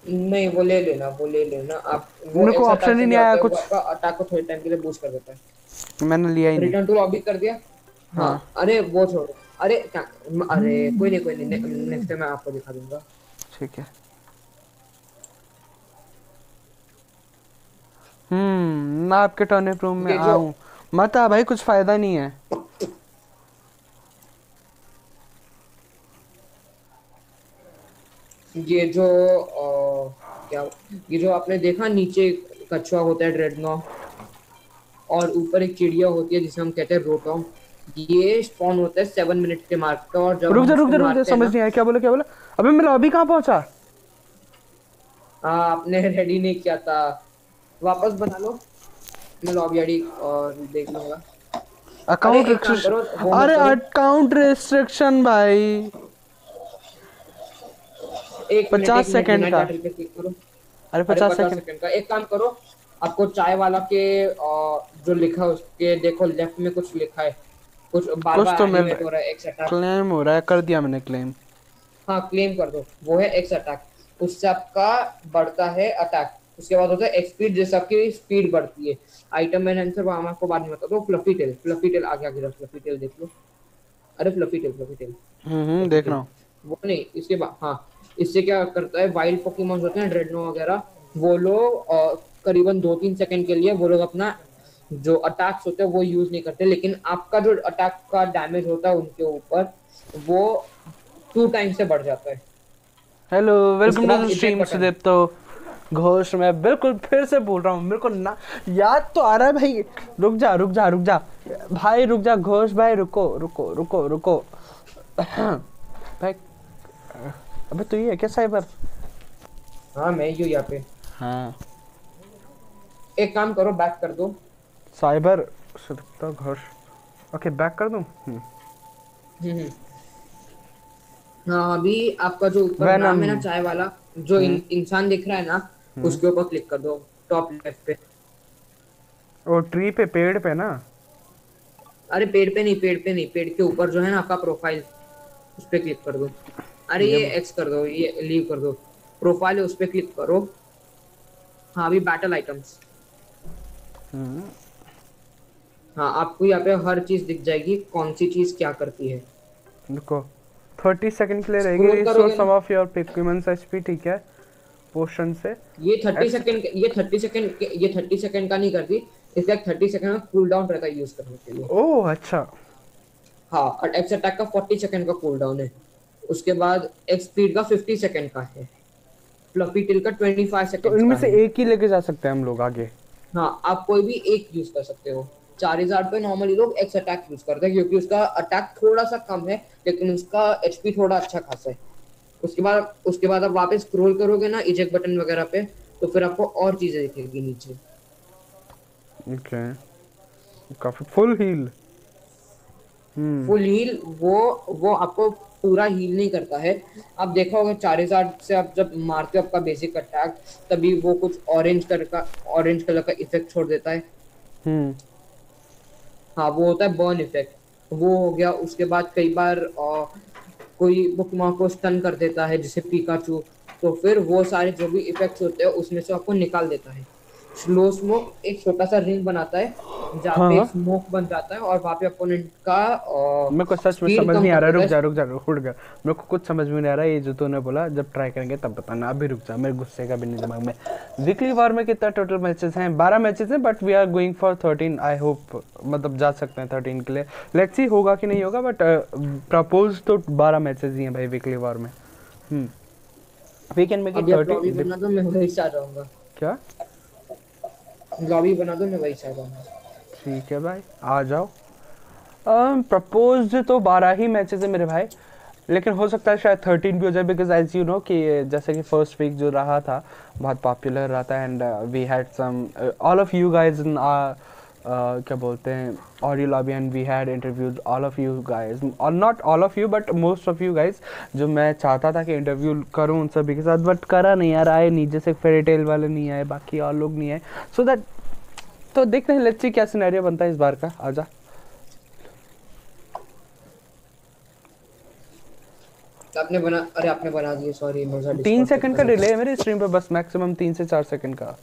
नहीं वो ले लेना वो ले लेना। आप मेरे को option ही नहीं आया कुछ। अटैक को थोड़े टाइम के लिए बूस्ट कर देता है। मैंने लिया ही नहीं। रिटर्न टू लॉबी कर दिया? हाँ। अरे वो छोड़ो। अरे क्या? अरे कोई नहीं कोई नहीं। नेक्स्ट टाइम मैं आपको दिखा दूँगा। ठीक है। हम्म मैं आपके टर्निप रूम में आऊँ। मत आ भाई कुछ फ़ायदा नहीं है। ये जो अ, क्या ये जो आपने देखा नीचे कछुआ होता है ड्रेडनो और ऊपर एक चिड़िया होती है जिसे हम कहते हैं रोटोम ये स्पॉन होता है सेवन मिनट के मार्क पे और जब रुक जा रुक जा रुक जा समझ नहीं आया क्या बोला क्या बोला? अबे मैं लॉबी कहाँ पहुँचा? हाँ आपने रेडी नहीं किया था। वापस बना लो। मैं लॉबी आईडी और देख लूँगा। अकाउंट रिस्ट्रिक्शन अरे अकाउंट रिस्ट्रिक्शन भाई। एक 50 सेकंड का। अरे पचास सेकंड। का। एक काम करो आपको चाय वाला के जो लिखा उसके देखो लेफ़्ट में कुछ लिखा है। कुछ बार कुछ बार तो हो रहा है एक्स अटैक क्लेम हो रहा है कर दिया मैंने क्लेम हाँ क्लेम कर दो। वो है एक्स अटैक उससे आपका बढ़ता है अटैक उसके बाद होता है एक्स स्पीड जिससे आपकी स्पीड बढ़ती है। आइटम मैंने आंसर वो हम आपको बाद में बता दो। फ्लफी टेल फ्लफी टेल आगे आगे फ्लफी टेल देख लो। अरे fluffy tail fluffy tail hmm देख रहा हूँ। वो नहीं इसके बाद हाँ इससे क्या करता है वाइल्ड पोकेमोन होते हैं ड्रेडनो वगैरह वो लोग करीबन दो तीन सेकंड के लिए वो लोग अपना जो अटैक्स होते हैं वो यूज़ नहीं करते लेकिन आपका जो अटैक का डैमेज होता है उनके ऊपर वो टू टाइम से बढ़ जाता है। Hello welcome to the stream Sudeep तो घोष मैं बिल्कुल फिर से बोल रहा हूँ मेरे को ना याद तो आ रहा है भाई। रुक जा रुक जा रुक जा। भाई रुक जा घोष भाई रुको रुको रुको रुको। भाई अबे तू ही है क्या साइबर हाँ मैं ही हूँ यहाँ पे। हाँ। एक काम करो बैक कर दो। साइबर सुरक्षा घोष ओके बैक कर दूँ? हम्म, हम्म, हम्म। हाँ अभी आपका जो ऊपर. नाम है ना चाय वाला जो इंसान दिख रहा है ना उसके ऊपर क्लिक कर दो टॉप लेफ़्ट पे। वो ट्री पे पेड़ पे ना? अरे पेड़ पे नहीं पेड़ पे नहीं पेड़ के ऊपर जो है ना आपका प्रोफ़ाइल उस पे क्लिक कर दो। अरे ये एक्स कर दो ये लीव कर दो। प्रोफ़ाइल है उस पे क्लिक करो। हाँ अभी बैटल आइटम्स हम्म, हाँ आपको यहाँ पे हर चीज़ दिख जाएगी कौन सी चीज़ क्या करती है। रुको। थर्टी सेकंड के लिए रहेगी resource some of your pigments HP ठीक है? पोशन से। ये थर्टी सेकंड ये थर्टी सेकंड ये थर्टी सेकंड का नहीं करती इसका थर्टी सेकंड का कूल डाउन रहता है यूज़ करने के लिए। ओह अच्छा। हाँ और एक्स अटैक का फोर्टी सेकंड का कूल डाउन है। उसके बाद एक्स स्पीड का फिफ्टी सेकंड का है। फ्लफी टिल का ट्वेंटी फाइव तो इनमें से एक ही लेके जा सकते हैं हम लोग आगे। हाँ आप कोई भी एक यूज़ कर सकते हो। चार हज़ार पे नॉर्मली लोग एक्स अटैक यूज़ करते हैं क्योंकि उसका अटैक थोड़ा सा कम है लेकिन उसका एचपी थोड़ा अच्छा खासा है। उसके बाद उसके बाद आप वापस स्क्रॉल करोगे ना इजेक्ट बटन वगैरह पे तो फिर आपको और चीज़ें दिखेगी नीचे। ओके काफ़ी full heal hmm full heal वो वो आपको पूरा हील नहीं करता है। आप देखा होगा चार हज़ार से आप जब मारते हो आपका बेसिक अटैक तभी वो कुछ ऑरेंज कलर का ऑरेंज कलर का इफ़ेक्ट छोड़ देता है। हम्म। हाँ वो होता है बर्न इफ़ेक्ट वो हो गया उसके बाद कई बार अ, कोई बुकमा को स्टन कर देता है जैसे पिकाचू तो फिर वो सारे जो भी इफेक्ट्स होते हैं उसमें से आपको निकाल देता है। स्लो स्मोक एक छोटा सा रिंग बनाता है जहाँ पे हाँ। स्मोक बन जाता है और वहाँ पे अपोनेंट का मेरे को सच में समझ नहीं आ रहा रुक जा रुक जा रुक गया। मेरे को कुछ समझ में नहीं आ रहा ये जो तूने बोला जब ट्राई करेंगे तब बताना। अभी रुक जा मेरे गुस्से का भी नहीं दिमाग में। वीकली वार में कितना टोटल मैचेस हैं? बारह मैचेस हैं but we are going for thirteen I hope मतलब जा सकते हैं थर्टीन के लिए। लेट्स सी होगा कि नहीं होगा बट प्रपोज तो बारह मैचेस ही हैं भाई वीकली वार में। वी कैन मेक इट अभी थर्टी बना दो मैं वही से आ जाऊँगा क्या? लॉबी बना दो मैं वही से आ जाऊँगा ठीक है भाई, आ जाओ। प्रपोज तो बारह ही मैचेस है मेरे भाई, लेकिन हो सकता है शायद थर्टीन भी हो जाए बिकॉज़ एज यू नो कि जैसे कि फ़र्स्ट वीक जो रहा था, बहुत पॉपुलर रहा था and we had some all of you guys in क्या बोलते हैं audio lobby and we had interviews all of you guys और not all of you but most of you guys जो मैं चाहता था कि इंटरव्यू करूँ उन सभी के साथ बट करा नहीं यार, आए नहीं जैसे फेरी टेल वाले नहीं आए, बाकी और लोग नहीं आए सो दैट तो देखते हैं लच्ची क्या सिनेरियो बनता है इस बार का। आजा आपने बना अरे आपने बना दिए सॉरी तीन सेकंड का डिले है मेरे स्ट्रीम पे बस मैक्सिमम तीन से चार सेकंड का।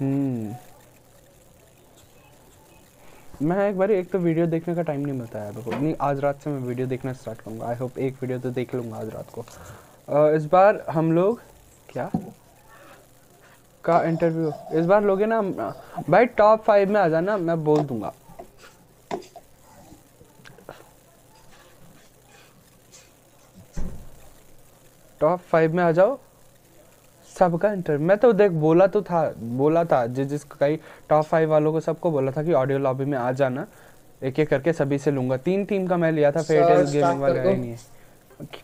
हम्म। मैं एक बार एक तो वीडियो देखने का टाइम नहीं मिलता है मेरे नहीं आज रात से मैं वीडियो देखना स्टार्ट करूँगा। आई होप एक वीडियो तो देख लूँगा आज रात को। अ, इस बार हम लोग क्या? का इंटरव्यू इस बार लोगे ना भाई टॉप फाइव में आ जाना मैं बोल दूँगा। टॉप फाइव में आ जाओ। सबका इंटर मैं तो देख बोला तो था बोला था जिस जिस कई टॉप फाइव वालों को सबको बोला था कि ऑडियो लॉबी में आ जाना। एक एक करके सभी से लूँगा। तीन टीम का मैं लिया था फेयरटेल गेमिंग वाले आए नहीं।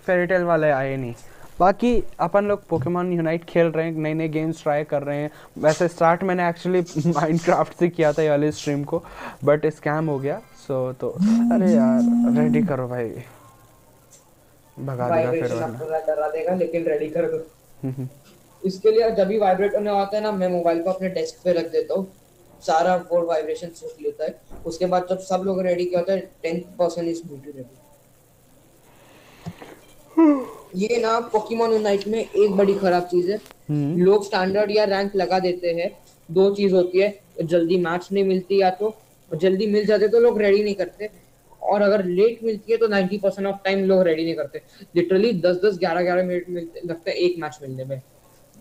फेयरटेल वाले आए नहीं। बाकी अपन लोग पोकेमॉन यूनाइट खेल रहे हैं नए नए गेम्स ट्राई कर रहे हैं। वैसे स्टार्ट मैंने एक्चुअली माइनक्राफ्ट से किया था ये वाले स्ट्रीम को बट स्कैम हो गया सो तो अरे यार रेडी करो भाई। भगा देगा फिर डरा देगा लेकिन रेडी कर दो। हम्म, हम्म। इसके लिए जब भी वाइब्रेट होने आता है ना मैं मोबाइल को अपने डेस्क पे रख देता हूँ। सारा बोर्ड वाइब्रेशन सुन लेता है। उसके बाद जब सब लोग रेडी किया होता है टेन परसेंट इज़ रेडी ये ना पोकेमोन यूनाइट में एक बड़ी खराब चीज़ है। हम्म। लोग स्टैंडर्ड या रैंक लगा देते हैं। दो चीज़ होती है जल्दी मैच नहीं मिलती या तो जल्दी मिल जाते तो लोग रेडी नहीं करते। और अगर लेट मिलती है तो 90% परसेंट ऑफ़ टाइम लोग रेडी नहीं करते। लिटरली 10 10 11 11 मिनट लगता है एक मैच मिलने में।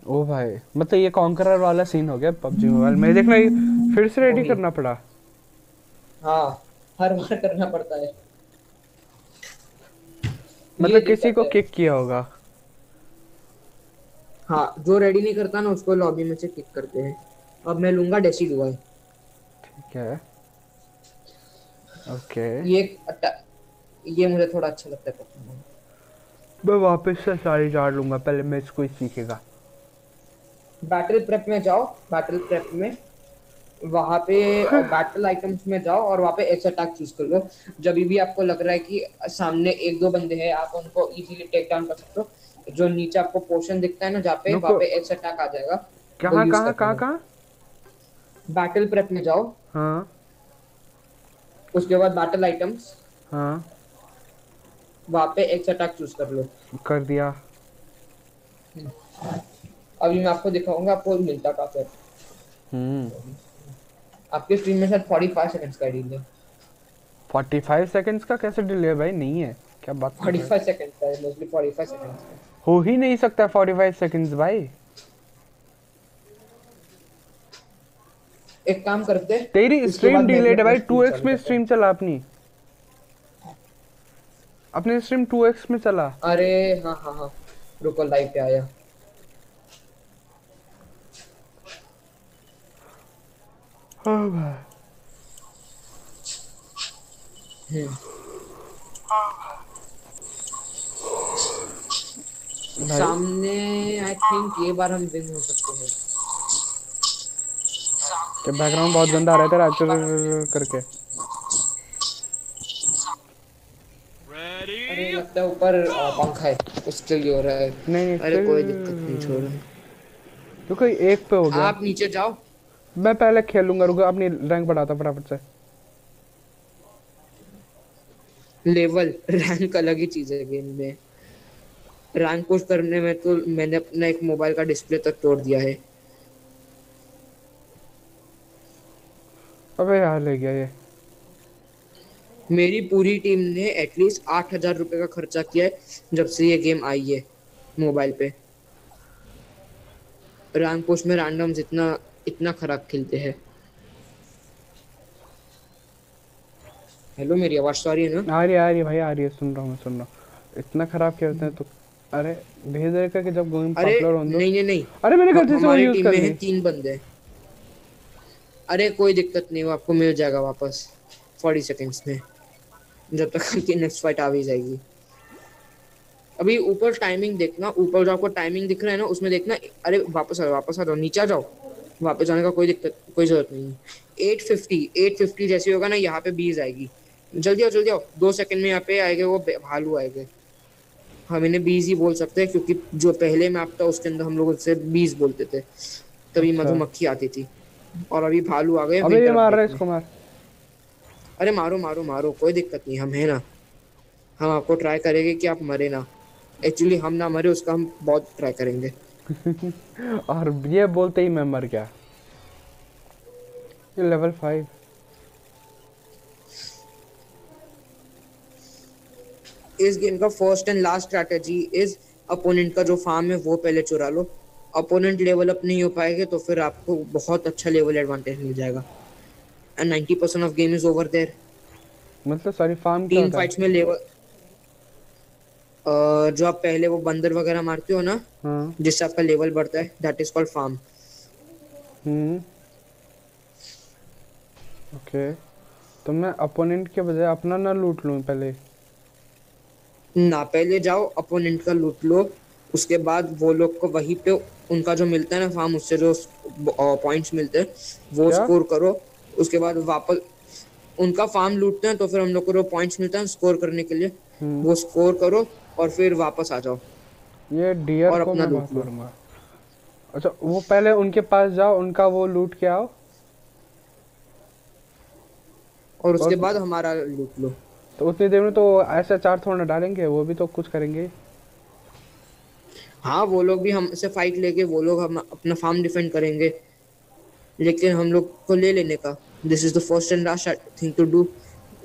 ओ भाई मतलब ये कॉन्करर वाला सीन हो गया पबजी मोबाइल में। देखना फिर से रेडी करना पड़ा। हाँ हर बार करना पड़ता है। मतलब किसी को किक किया होगा। हाँ जो रेडी नहीं करता ना उसको लॉबी में से किक करते हैं। अब मैं लूँगा डेसी डुआई ठीक है। ओके ये ये मुझे थोड़ा अच्छा लगता है मैं। वापस से सारी चार लूँगा पहले मैं इसको ही सीखेगा। बैटल प्रेप में जाओ बैटल प्रेप में। वहाँ पे बैटल आइटम्स में जाओ और वहाँ पे एच अटैक चूज़ कर लो। जब भी आपको लग रहा है कि सामने एक दो बंदे हैं आप उनको इजीली टेक डाउन कर सकते हो। जो नीचे आपको पोर्शन दिखता है ना जहाँ पे। वहाँ पे एच अटैक आ जाएगा कहाँ कहाँ कहाँ कहाँ? बैटल प्रेप में जाओ। हाँ। उसके बाद बैटल आइटम्स हाँ। वहाँ पे एच अटैक चूज़ कर लो। कर दिया। अभी मैं आपको दिखाऊँगा आपको मिलता का फिर हम्म। आपके स्ट्रीम में शायद 45 सेकंड्स का डील है 45 सेकंड्स का कैसे डिले भाई? नहीं है। क्या बात कर रहे हो? 45 सेकंड्स का मोस्टली 45 सेकंड्स का। हो ही नहीं सकता 45 सेकंड्स भाई। एक काम करते तेरी स्ट्रीम डिलेड है भाई 2x में स्ट्रीम चला अपनी। अपने स्ट्रीम 2x में चला। अरे हाँ हाँ हाँ। रुको लाइव पे आया। हाँ भाई। हम्म भाई। सामने आई थिंक ये बार हम विन हो सकते हैं। क्या बैकग्राउंड बहुत गंदा आ रहा है तेरा चुर करके। अरे लगता है ऊपर पंखा है। उसके लिए हो रहा है। नहीं नहीं अरे कोई दिक्कत नहीं छोड़ो। रुको एक पे हो गया। आप नीचे जाओ। मैं पहले खेलूँगा रुको अपनी रैंक बढ़ाता फटाफट से। लेवल रैंक अलग ही चीज़ है गेम में। रैंक पुश करने में तो मैंने अपना एक मोबाइल का डिस्प्ले तक तोड़ दिया है। अबे यार ले गया ये। मेरी पूरी टीम ने एटलीस्ट आठ हज़ार रुपए का खर्चा किया है जब से ये गेम आई है मोबाइल पे। रैंक पुश में रैंडम इतना इतना खराब खेलते हैं। हेलो मेरी आवाज़ सॉरी है ना? आ रही आ रही भाई आ रही है सुन रहा हूँ सुन रहा हूँ। इतना खराब खेलते हैं तो अरे भेज दे करके जब गेम अरे पॉपुलर हो नहीं नहीं नहीं। अरे मैंने गलती से यूज़ कर ली तीन बंदे। अरे कोई दिक्कत नहीं वो आपको मिल जाएगा वापस 40 सेकंड्स में। जब तक आपकी नेक्स्ट फाइट आ भी जाएगी। अभी ऊपर टाइमिंग देखना ऊपर जो आपको टाइमिंग दिख रहा है ना उसमें देखना अरे वापस आ जाओ वापस आ जाओ नीचे आ जाओ। वापस जाने का कोई दिक्कत कोई ज़रूरत नहीं है। 850 850 जैसे होगा ना यहाँ पे बीस आएगी। जल्दी आओ जल्दी आओ। दो सेकंड में यहाँ पे आएँगे वो भालू आएँगे। हम इन्हें बीस ही बोल सकते हैं क्योंकि जो पहले मैप था उसके अंदर हम लोग उससे बीस बोलते थे। तभी अच्छा। मधुमक्खी आती थी। और अभी भालू आ गए winter मार रहा है इसको मार अरे मारो मारो मारो कोई दिक्कत नहीं हम है ना। हम आपको ट्राई करेंगे कि आप मरे ना। एक्चुअली हम ना मरे उसका हम बहुत ट्राई करेंगे। और ये बोलते ही मैं मर गया। ये लेवल फाइव इस गेम का first and last strategy is opponent का जो फार्म है वो पहले चुरा लो। अपोनेंट लेवल अप नहीं हो पाएँगे तो फिर आपको बहुत अच्छा लेवल एडवांटेज मिल जाएगा। And 90% of game is over there मतलब सॉरी फार्म है? फाइट्स में लेवल जो आप पहले वो बंदर वगैरह मारते हो ना हाँ। जिससे आपका लेवल बढ़ता है that is called farm hmm. Okay तो मैं अपोनेंट के बजाय अपना ना लूट लूँ पहले? ना पहले जाओ अपोनेंट का लूट लो उसके बाद वो लोग को वहीं पे उनका जो मिलता है ना फार्म उससे जो पॉइंट्स मिलते हैं वो क्या? स्कोर करो उसके बाद वापस उनका फार्म लूटते हैं तो फिर हम लोग को जो पॉइंट्स मिलता है स्कोर करने के लिए हम्म। वो स्कोर करो और फिर वापस आ जाओ। ये डियर और को अपना लूट बात लो। करूँगा। अच्छा वो पहले उनके पास जाओ उनका वो लूट के आओ। और उसके और- बाद हमारा लूट लो। तो उतनी देर में तो ऐसा चार थोड़ा डालेंगे वो भी तो कुछ करेंगे। हाँ वो लोग भी हमसे फाइट लेके वो लोग हम अपना फार्म डिफेंड करेंगे। लेकिन हम लोग को ले लेने का। This is the first and last thing to do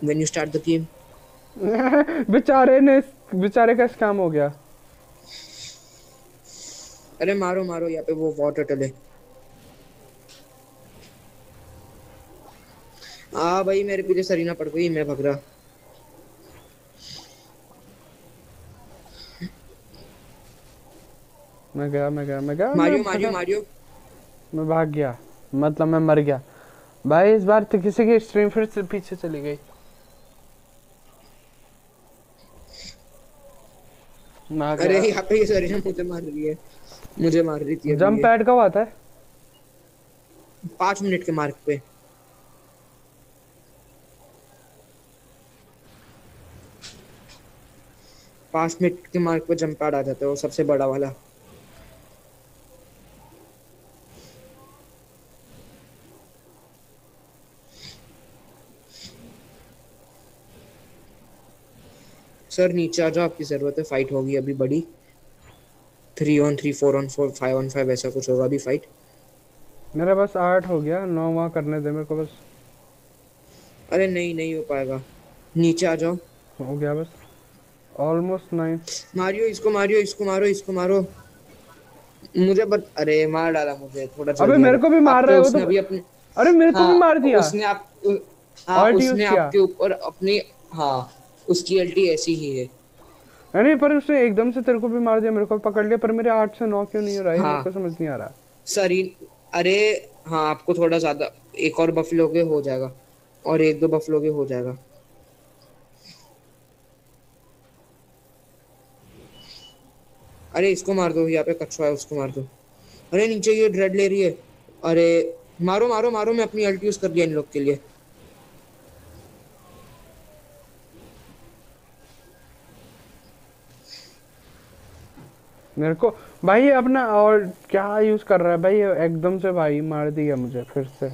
when you start the game बेचारे ने बेचारे का स्कैम हो गया। अरे मारो मारो यहाँ पे वो वाटर टले हाँ भाई मेरे पीछे सरीना पड़ गई मैं भग रहा। मैं गया मैं गया मैं गया मारियो मारियो मारियो। मैं भाग गया मतलब मैं मर गया। भाई इस बार तो किसी की स्ट्रीम फिर से पीछे चली गई मैं आ अरे यहाँ पे ये सरीना मुझे मार रही है। मुझे मार रही थी जंप पैड कब आता है? पाँच मिनट के मार्क पे। पाँच मिनट के मार्क पे जंप पैड आ जाता है वो सबसे बड़ा वाला। सर नीचे आ जाओ आपकी ज़रूरत है फाइट होगी अभी बड़ी। Three on three four on four five on five ऐसा कुछ होगा अभी फाइट मेरा बस आठ हो गया नौ वहाँ करने दे मेरे को बस। अरे नहीं नहीं हो पाएगा। नीचे आ जाओ। हो गया बस। ऑलमोस्ट नाइन मारियो इसको मारियो इसको मारो इसको मारो। मुझे बत अरे मार डाला मुझे थोड़ा अबे मेरे को भी मार। रहे हो तो- अभी अपने अरे मेरे को भी हाँ, मार दिया। उसने आप हाँ उसने आपके ऊपर अपनी हाँ उसकी अल्टी ऐसी ही है। अरे पर उसने एकदम से तेरे को भी मार दिया मेरे को पकड़ लिया पर मेरे आठ से नौ क्यों नहीं हो रहा है? हाँ। मेरे को समझ नहीं आ रहा। सरी अरे हाँ आपको थोड़ा ज़्यादा एक और बफ लोगे हो जाएगा और एक दो बफ लोगे हो जाएगा। अरे इसको मार दो यहाँ पे कछुआ है उसको मार दो। अरे नीचे ये ड्रेड ले रही है। अरे मारो मारो मारो मैं अपनी अल्टी यूज़ कर दिया इन लोग के लिए। मेरे को भाई अपना और क्या यूज़ कर रहा है? भाई एकदम से भाई मार दिया मुझे फिर से।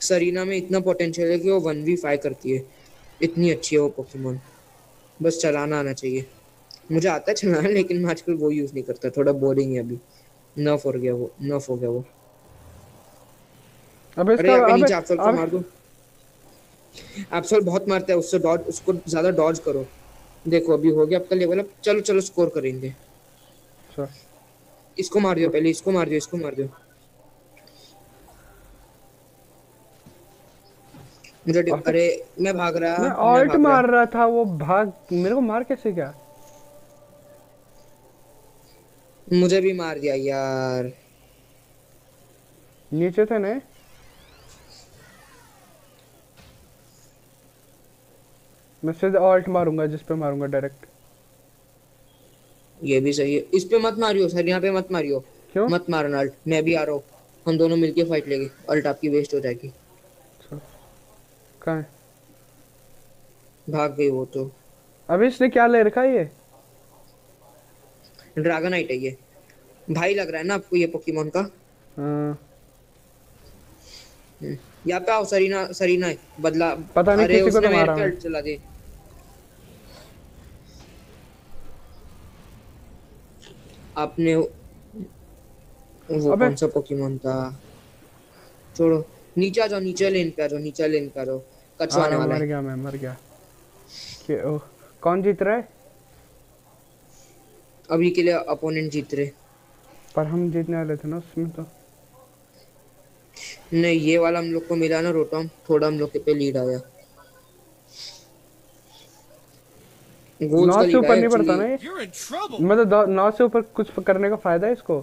सरीना में इतना पोटेंशियल है कि वो वन वी फाइव करती है। इतनी अच्छी है वो पोकेमोन बस चलाना आना चाहिए। मुझे आता है चलाना लेकिन मैं आजकल वो यूज़ नहीं करता। थोड़ा बोरिंग है अभी। नफ हो गया वो नफ हो गया वो। अबे अरे इसका अबे नीचे एप्सल को मार दो। एप्सल बहुत मारता है उससे डॉज उसको ज़्यादा डॉज करो। देखो अभी हो गया आपका लेवल अब चलो चलो स्कोर करेंगे। इसको मार दियो पहले इसको मार दियो इसको मार दियो। मुझे अरे मैं भाग रहा मैं मैं ऑल्ट मार रहा था वो भाग मेरे को मार कैसे गया? मुझे भी मार दिया यार। नीचे थे ने? मैं सीधे ऑल्ट मारूँगा जिस पे मारूँगा डायरेक्ट ये भी सही है। इस पे मत मारियो सर यहाँ पे मत मारियो। क्यों? मत मारना अल्ट मैं भी आ रहा हूँ। हम दोनों मिलके फाइट लेंगे। अल्ट आपकी वेस्ट हो जाएगी। कहाँ है? भाग गई वो तो। अबे इसने क्या ले रखा है ये? ड्रैगन आइट है ये। भाई लग रहा है ना आपको ये पोकेमोन का? हाँ, यहाँ पे आओ सरीना सरीना बदला पता नहीं किसी को तो मेरे मैं। अल्ट चला दी आपने वो कौन सा पोकेमोन था? छोड़ो। नीचे जाओ नीचे लेन पे आ जाओ नीचे लेन पे आ जाओ। कछुआ आने वाला मर गया मैं मर गया। कि ओ, कौन जीत रहा है? अभी के लिए अपोनेंट जीत रहे। पर हम जीतने वाले थे ना उसमें तो। नहीं ये वाला हम लोग को मिला ना रोटम थोड़ा हम लोग के पे लीड आया। नौ से ऊपर नहीं पड़ता ना ये. मतलब नौ से ऊपर कुछ करने का फ़ायदा है इसको?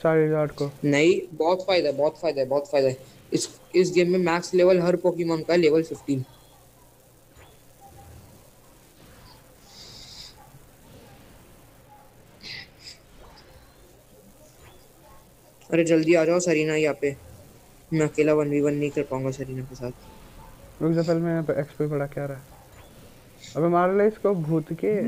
साढ़े आठ को। नहीं बहुत फ़ायदा है बहुत फ़ायदा है बहुत फ़ायदा है। इस इस गेम में मैक्स लेवल हर पोकेमोन का लेवल 15 अरे जल्दी आ जाओ सरीना यहाँ पे। मैं अकेला वन वी वन नहीं कर पाऊँगा सरीना के साथ। रुक जा पहले मैं एक्सपी बढ़ा क्या रहा है? अबे मार ले इसको भूत के।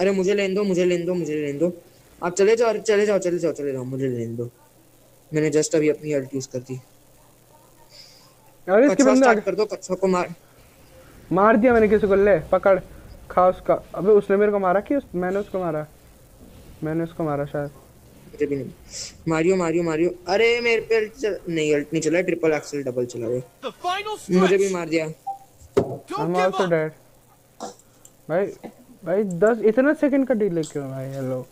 अरे मुझे लेने दो मुझे लेने दो मुझे लेने दो। आप चले जाओ अरे चले जाओ चले जाओ चले जाओ मुझे लेने दो। मैंने जस्ट अभी अपनी हेल्थ यूज़ कर दी। अरे इसके बंदे आगे- कर दो कछुआ को मार। मार दिया मैंने किसी को ले पकड़ खा उसका। अबे उसने मेरे को मारा कि उस, मैंने उसको मारा? मैंने उसको मारा शायद। मुझे भी नहीं। Mario Mario Mario. अरे मेरे पे चल... नहीं अल्ट नहीं चला ट्रिपल एक्सल डबल चला गया मुझे भी मार दिया। I'm also dead भाई भाई दस इतना सेकंड का डिले क्यों है भाई हेलो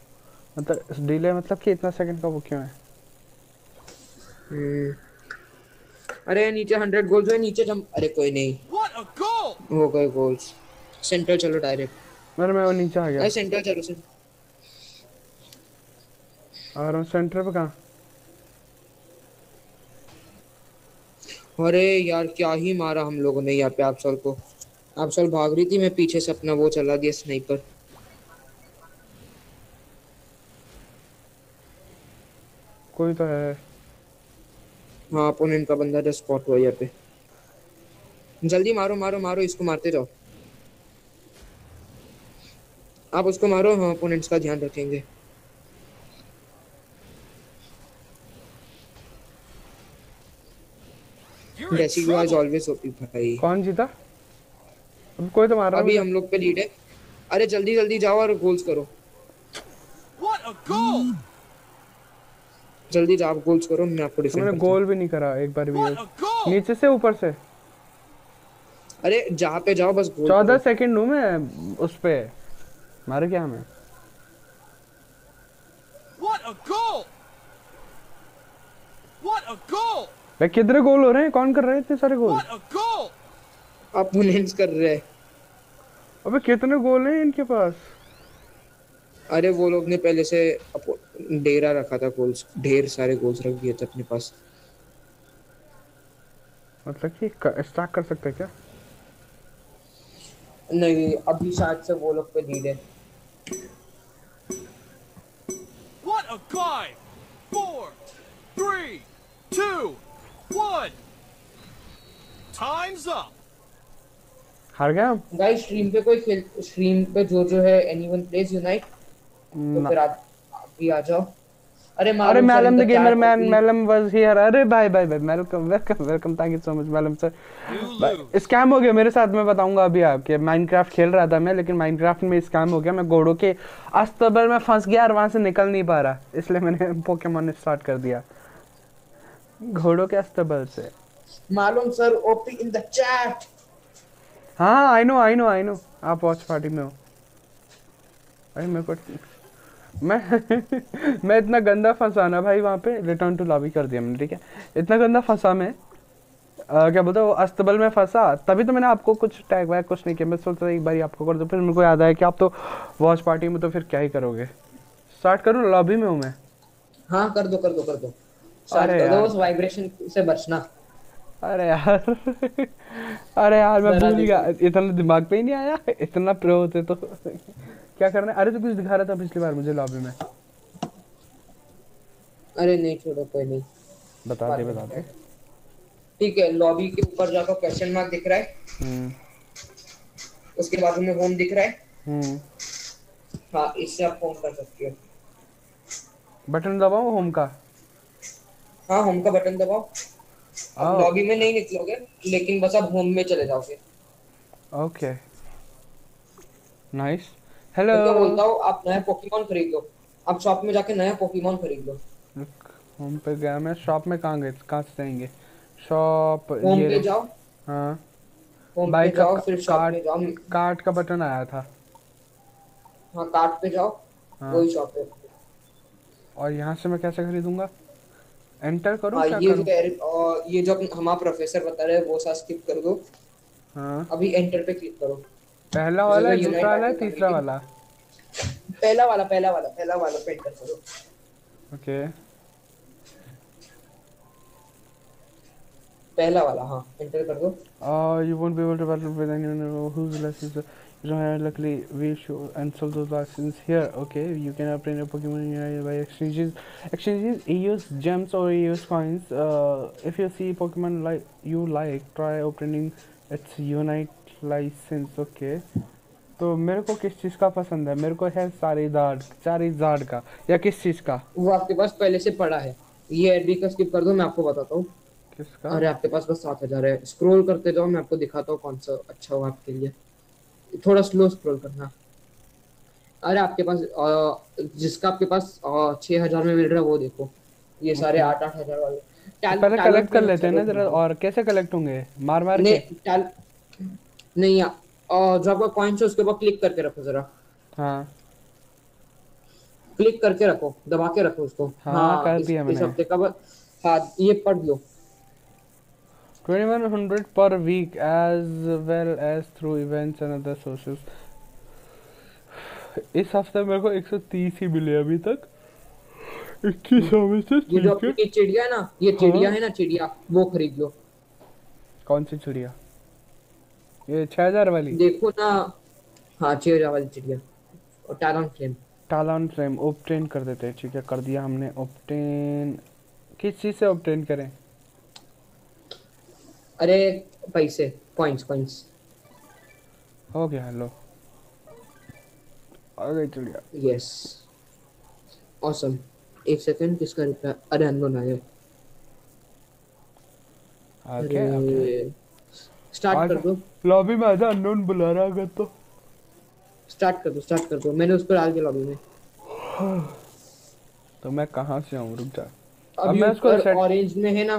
मतलब डिले मतलब कि इतना सेकंड का वो क्यों है? हम्म। अरे नीचे हंड्रेड गोल्स है नीचे जंप अरे कोई नहीं! हो गए गोल्स सेंटर चलो डायरेक्ट अरे मैं वो नीचे आ गया। अरे सेंटर चलो सेंटर आ रहा हूँ सेंटर पे कहाँ? अरे यार क्या ही मारा हम लोगों ने यहाँ पे अफसल को। अफसल भाग रही थी मैं पीछे से अपना वो चला दिया स्नाइपर। कोई तो है। हाँ अपोनेंट का बंदा जो स्पॉट हुआ यहाँ पे। जल्दी मारो मारो मारो इसको मारते जाओ। आप उसको मारो हाँ अपोनेंट्स का ध्यान रखेंगे। जैसी वाज ऑलवेज ओपी भाई कौन जीता? अब कोई तो मार रहा अभी हम लोग पे लीड है। अरे जल्दी जल्दी जाओ और गोल्स करो। What a goal! जल्दी जाओ गोल्स करो मैं आपको डिफेंड मैंने गोल भी नहीं करा एक बार भी! नीचे से ऊपर से। अरे जहाँ पे जाओ बस गोल चौदह सेकंड हूँ मैं उस पे। मर क्या मैं What a goal! What a goal! भाई कितने गोल हो रहे हैं? कौन कर रहे हैं इतने सारे गोल? अपोनेंट्स कर रहे हैं। अबे कितने गोल हैं इनके पास? अरे वो लोग ने पहले से डेरा रखा था गोल्स। ढेर सारे गोल्स रख दिए थे अपने पास। मतलब कि स्टार्ट कर सकते हैं क्या? नहीं अभी शायद से वो लोग पे लीड है What a climb! Four, three, two, one. Time's up. हार गया हम? गाइस स्ट्रीम पे कोई खेल स्ट्रीम पे जो जो है एनीवन प्लेज यूनाइट तो फिर आप आप भी आ जाओ। अरे अरे मैलम the gamer man मैलम was here अरे bye bye bye welcome welcome welcome thank you so much मैलम sir scam हो गया मेरे साथ मैं बताऊँगा अभी आपके माइनक्राफ्ट खेल रहा था मैं लेकिन माइनक्राफ्ट में स्कैम हो गया। मैं घोड़ों के अस्तबल में फंस गया और वहाँ से निकल नहीं पा रहा इसलिए मैंने पोकेमोन स्टार्ट कर दिया। घोड़ों के अस्तबल से। मालूम sir OP in the chat. हाँ I know I know I know आप वॉच पार्टी में हो। अरे मेरे को मैं मैं इतना गंदा फंसा ना भाई वहाँ पे। रिटर्न टू लॉबी कर दिया मैंने ठीक है? इतना गंदा फंसा मैं। अ, क्या बोलते हो अस्तबल में फंसा। तभी तो मैंने आपको कुछ टैग वैग कुछ नहीं किया। मैं सोचता एक बार आपको कर दो। फिर मेरे को याद आया कि आप तो वॉच पार्टी में तो फिर क्या ही करोगे। स्टार्ट करूँ? लॉबी में हूँ मैं। हाँ कर दो कर दो कर दो। उस वाइब्रेशन से बचना। अरे यार। अरे यार मैं भूल गया। इतना दिमाग पे ही नहीं आया? इतना प्रो होते तो। क्या करना है? अरे तो कुछ दिखा रहा था पिछली बार मुझे लॉबी में। अरे नहीं छोड़ो कोई नहीं। बता दे बता दे। ठीक है लॉबी के ऊपर जाकर क्वेश्चन मार्क दिख रहा है। हम्म। उसके बाजू में होम दिख रहा है। हम्म। हाँ इससे आप होम कर सकते हो। बटन दबाओ होम का। हाँ होम का बटन दबाओ। लॉबी में नहीं निकलोगे लेकिन बस आप होम में चले जाओगे। ओके नाइस तो क्या बोलता हूँ आप नया पोकेमोन खरीद। लो आप शॉप में जाके नया पोकेमोन खरीद। लो होम पे गया मैं। शॉप में कहाँ गए? कहाँ से जाएँगे? शॉप होम पे जाओ। हाँ। होम पे बाइक का जाओ फिर शॉप कार्ड में जाओ। कार्ड का बटन आया था। हाँ कार्ट पे जाओ। हाँ। वही शॉप पे। और यहाँ से मैं कैसे खरीदूँगा? एंटर करूँ हाँ क्या ये करूँ? ये जो हमारा प्रोफेसर बता रहे हैं वो सा स्किप कर दो। हाँ। अभी एंटर पे क्लिक करो। पहला वाला है दूसरा वाला है तीसरा वाला? पहला वाला पहला वाला पहला वाला पे एंटर करो। ओके पहला वाला हाँ एंटर कर दो। Won't be able to battle with anyone whose license you don't have. Luckily, we show and sell those licenses here. Okay, you can obtain a Pokemon Unite by exchanges, exchanges EU's gems or EU's coins. Uh, if you see Pokemon like you like, try obtaining its Unite license. Okay. तो मेरे को किस चीज़ का पसंद है मेरे को है सारी जाड सारी जाड का या किस चीज़ का वो आपके पास पहले से पड़ा है ये एडबी का स्किप कर दो मैं आपको बताता हूँ किसका अरे आपके पास बस सात हज़ार है स्क्रॉल करते जाओ मैं आपको दिखाता हूँ कौन सा अच्छा होगा आपके लिए थोड़ा स्लो स्क्रॉल करना। अरे आपके पास जिसका आपके पास छह हज़ार में मिल रहा है वो देखो। ये सारे आठ आठ हज़ार वाले। पहले कलेक्ट कर लेते हैं ना जरा और कैसे कलेक्ट होंगे? मार मार के? नहीं टैल नहीं आ- जो आपका कॉइन है उसके ऊपर क्लिक करके रखो जरा। हाँ। क्लिक करके रखो दबा के रखो उसको। हाँ, हाँ कर इस- दिया इस हफ़्ते का बस- हाँ ये पढ़ लो 2100 per week as well as through events and other sources. इस हफ़्ते मेरे को 130 ही मिले अभी तक। 21 में से ये जो है। अपनी चिड़िया है ना ये चिड़िया हाँ। है ना चिड़िया वो खरीद। लो कौन सी चिड़िया? ये 6000 वाली। देखो ना। हाँ छह हज़ार वाली चिड़िया। और Talonflame Talonflame obtain कर देते हैं ठीक है कर दिया हमने ऑब्टेन किस चीज़ से ऑब्टेन करें? अरे पैसे कॉइंस कॉइंस हो गया लो आ गई चिड़िया। यस ऑसम एक सेकंड किसका रिप्लाई? अरे अननोन आया ओके ओके स्टार्ट कर दो। लॉबी में आजा अननोन बुला रहा अगर तो। स्टार्ट कर दो स्टार्ट कर दो। मैंने उसको डाल दिया लॉबी में। तो मैं कहाँ से आऊँ? रुक जा। अब अभी मैं उसको ऑरेंज में है ना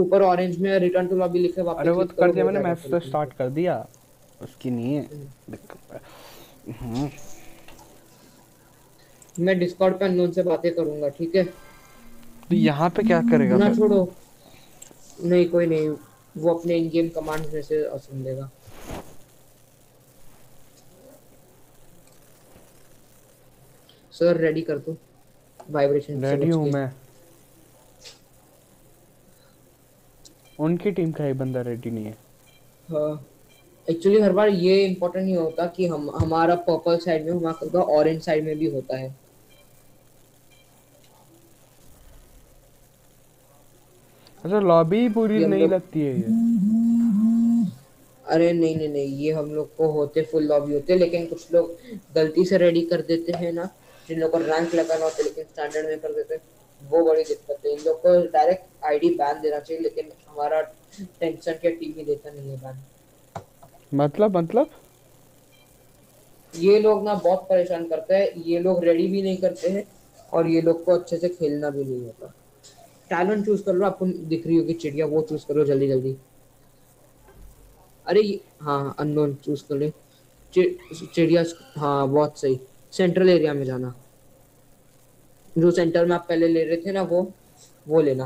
ऊपर ऑरेंज में रिटर्न टू लॉबी लिखे वापस अरे वो कर दिया मैंने मैच तो स्टार्ट कर दिया। उसकी नहीं है। हम्म, मैं डिस्कॉर्ड पे अननोन से बातें करूँगा ठीक है? तो यहाँ पे क्या करेगा ना छोड़ो। नहीं कोई नहीं। वो अपने इन गेम कमांड्स में से सुन लेगा सर रेडी कर दो। वाइब्रेशन रेडी हूँ मैं। उनकी टीम का ही बंदा रेडी नहीं है। हाँ। एक्चुअली हर बार ये इम्पोर्टेंट नहीं होता कि हम हमारा पर्पल साइड में हमारा ऑरेंज साइड में भी होता है। अच्छा लॉबी पूरी नहीं लगती है ये। अरे नहीं नहीं नहीं ये हम लोग को होते फुल लॉबी होते लेकिन कुछ लोग गलती से रेडी कर देते हैं ना जिन लोग को रैंक लगाना होता है लेकिन स्टैंडर्ड में कर देते हैं। वो बड़ी दिक्कत है। इन लोग को डायरेक्ट आईडी बैन देना चाहिए लेकिन हमारा टेंशन के टीम ही देता नहीं है बैन मतलब मतलब? ये लोग ना बहुत परेशान करते हैं। ये लोग रेडी भी नहीं करते हैं और ये लोग को अच्छे से खेलना भी नहीं होता। टैलेंट चूज़ कर लो आपको दिख रही होगी चिड़िया वो चूज़ करो जल्दी जल्दी। अरे हाँ अननोन चूज़ कर ले। चिड़िया हाँ बहुत सही। सेंट्रल एरिया में जाना। जो सेंटर में आप पहले ले रहे थे ना वो वो लेना।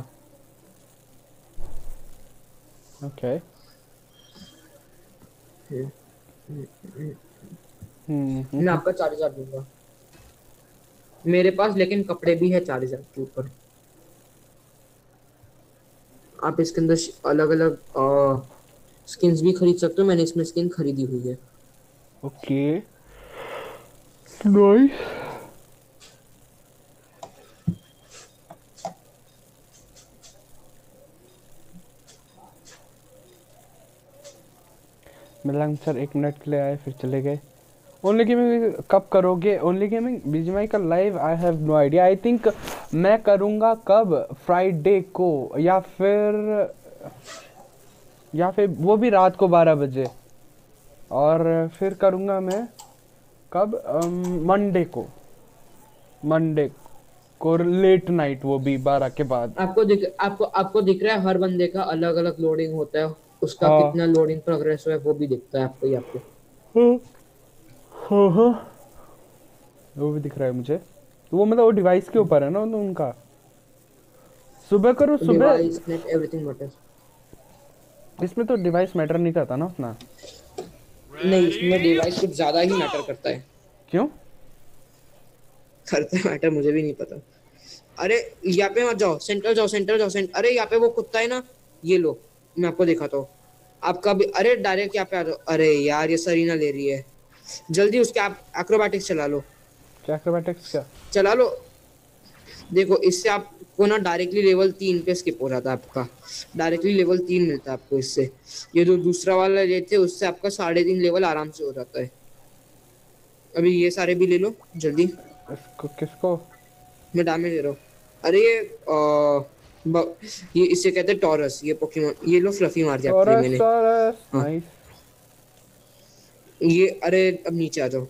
ओके हम्म मैं आपका चार हज़ार दूँगा। मेरे पास लेकिन कपड़े भी है चार हज़ार के ऊपर। आप इसके अंदर अलग अलग स्किन्स भी खरीद सकते हो मैंने इसमें स्किन खरीदी हुई है। Okay okay. नाइस मतलब सर एक मिनट के लिए आए, फिर चले गए। ओनली गेमिंग कब करोगे? ओनली गेमिंग बीजीएमआई का live I have no idea I think मैं करूँगा कब? फ्राइडे को, या फिर या फिर वो भी रात को बारह बजे। और फिर करूँगा मैं कब? मंडे को। मंडे को लेट नाइट वो भी बारह के बाद। आपको दिख, आपको आपको दिख रहा है हर बंदे का अलग अलग लोडिंग होता है। उसका हाँ। कितना लोडिंग प्रोग्रेस हुआ है वो भी दिखता है आपको ही आपको। हाँ हाँ। वो भी दिख रहा है मुझे। तो वो मतलब वो डिवाइस के ऊपर है ना उन- उनका। सुबह करो सुबह। डिवाइस नेट एवरीथिंग मैटर्स इसमें तो डिवाइस मैटर नहीं करता ना उतना नहीं इसमें डिवाइस कुछ ज़्यादा ही मैटर करता है। क्यों? करता है मैटर मुझे भी नहीं पता। अरे यहाँ पे मत जाओ सेंटर जाओ सेंटर जाओ सेंटर अरे यहाँ पे वो कुत्ता है ना ये लो। मैं आपको दिखाता हूँ। आपका भी अरे डायरेक्ट यहाँ पे आ जाओ। अरे यार ये सरीना ले रही है। जल्दी उसके आप एक्रोबैटिक्स चला लो। क्या एक्रोबैटिक्स क्या? चला लो। देखो इससे आपको ना डायरेक्टली लेवल तीन पे स्किप हो जाता है आपका। डायरेक्टली लेवल तीन मिलता है आपको इससे। ये जो दूसरा वाला लेते हैं उससे आपका साढ़े तीन लेवल आराम से हो जाता है। अभी ये सारे भी ले लो जल्दी। इसको किसको? मैं डैमेज दे रहा हूँ। अरे ये आ, ये इसे कहते हैं टॉरस ये पोकेमोन ये लो फ्लफी मार दिया आपके मैंने। टॉरस हाँ। नाइस ये अरे अब नीचे आ जाओ।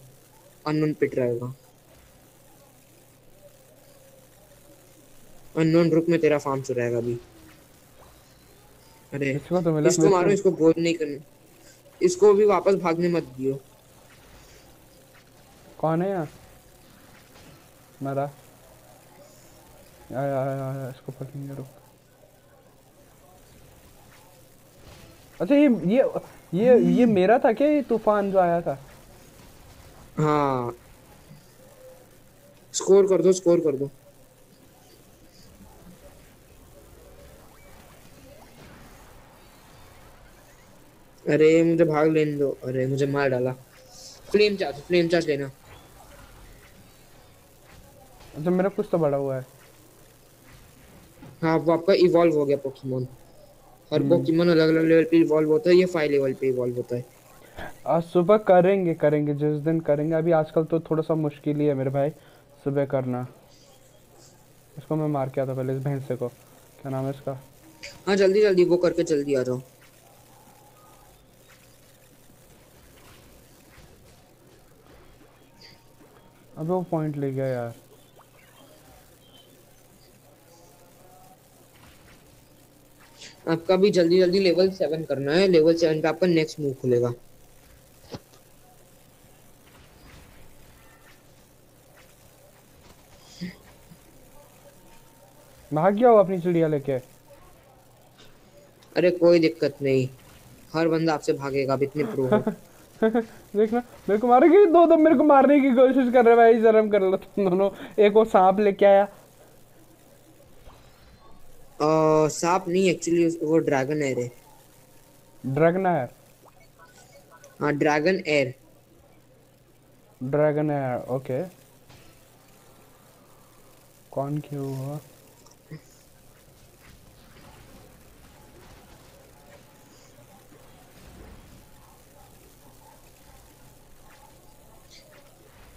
अननोन पिट रहेगा। अननोन रुक में तेरा फार्म चुराएगा अभी। अरे इसको तो मिला इसको मारो इसको गोल नहीं करना। इसको भी वापस भागने मत दियो। कौन है यार मरा। आया आया आया इसको पकड़ेंगे रुक अच्छा ये ये ये ये मेरा था क्या ये तूफ़ान जो आया था हाँ स्कोर कर दो स्कोर कर दो अरे मुझे भाग लेने दो अरे मुझे मार डाला फ्लेम चार्ज फ्लेम चार्ज लेना अच्छा मेरा कुछ तो बड़ा हुआ है हाँ वो आपका इवॉल्व हो गया पोकेमोन हर पोकेमोन अलग अलग लेवल पे इवॉल्व होता है ये फाइव लेवल पे इवॉल्व होता है? आज सुबह करेंगे करेंगे जिस दिन करेंगे। अभी आजकल तो थोड़ा सा मुश्किल ही है मेरे भाई सुबह करना। इसको मैं मार के आता पहले इस भैंसे को। क्या नाम है इसका? हाँ जल्दी जल्दी वो करके जल्दी आ जाओ। अबे वो पॉइंट ले गया यार। आपका भी जल्दी जल्दी लेवल सेवन करना है लेवल सेवन पे आपका नेक्स्ट मूव खुलेगा। भाग गया हो अपनी चिड़िया लेके? अरे कोई दिक्कत नहीं हर बंदा आपसे भागेगा इतने प्रो हो। देखना मेरे को मारेगी? दो दो मेरे को मारने की कोशिश कर रहे भाई शर्म कर लो तुम दोनों। एक वो सांप लेके आया। सांप नहीं एक्चुअली वो ड्रैगन एयर है। ड्रैगन एयर हाँ dragon air dragon air okay कौन क्यों हुआ?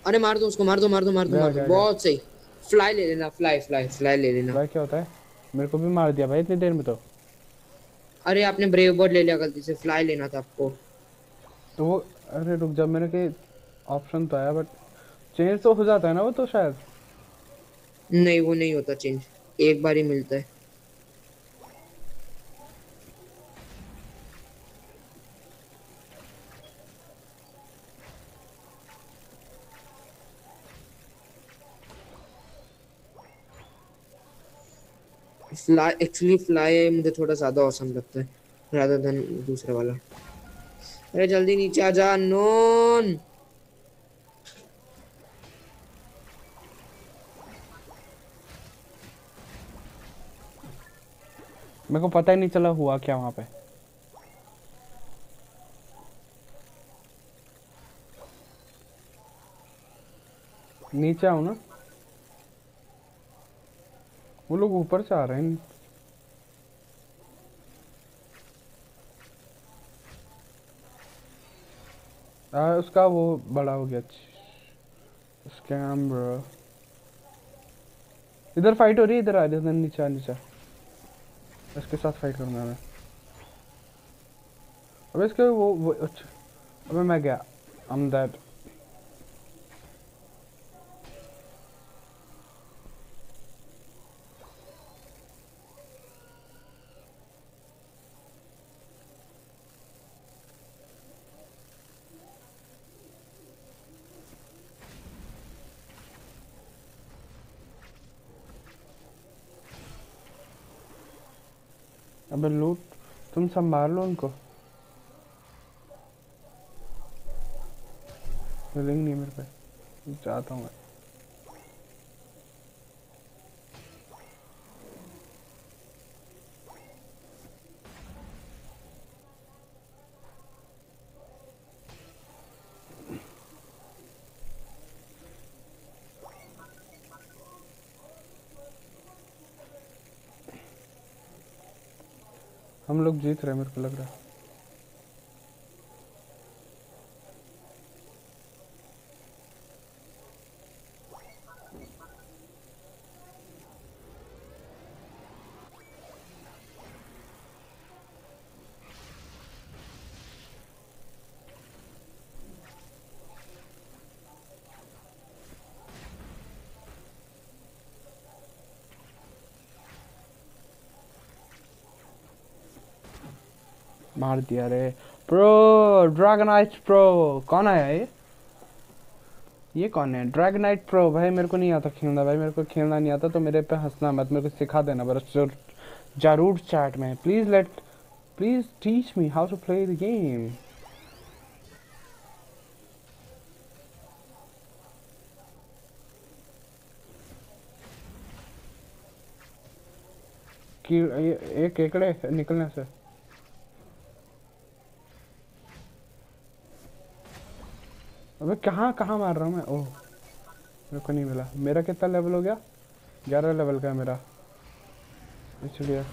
अरे मार दो उसको मार दो मार दो मार दो मार दो। बहुत सही। फ्लाई ले लेना फ्लाई फ्लाई फ्लाई ले लेना। भाई क्या होता है? मेरे को भी मार दिया भाई इतनी देर में तो। अरे आपने ब्रेव बोर्ड ले लिया गलती से फ्लाई लेना था आपको। तो वो अरे रुक जा मेरे के ऑप्शन तो आया बट चेंज तो हो जाता है ना वो तो शायद। नहीं वो नहीं होता चेंज एक बार ही मिलता है। फ्लाई, एक्चुअली फ्लाई मुझे थोड़ा ज़्यादा औसम लगता है, rather देन दूसरे वाला। अरे जल्दी नीचे आ जा नोन मेरे को पता ही नहीं चला हुआ क्या वहाँ पे। नीचे आओ ना। वो लोग ऊपर से आ रहे हैं। आ, उसका वो बड़ा हो गया। स्कैम इधर फाइट हो रही है इधर आ इधर नीचे आ नीचे इसके साथ फाइट करूँगा मैं अबे इसके वो वो अच्छा। अबे मैं गया। I'm dead अबे लूट तुम संभाल लो उनको। रिंग नहीं मेरे पे। जाता हूँ मैं। जीत रहे मेरे को लग रहा है। मार दिया रे प्रो ड्रैगनाइट प्रो कौन आया ये? ये कौन है? ड्रैगनाइट प्रो भाई मेरे को नहीं आता खेलना, भाई मेरे को खेलना नहीं आता तो मेरे पे हंसना मत, मेरे को सिखा देना बस ज़रूर चैट में। Please let please teach me how to play the game. कि एक केकड़े निकलने से। अबे कहाँ कहाँ मार रहा हूँ मैं? ओह, मेरे को नहीं मिला। मेरा कितना लेवल हो गया? ग्यारह लेवल का है मेरा। इसलिए।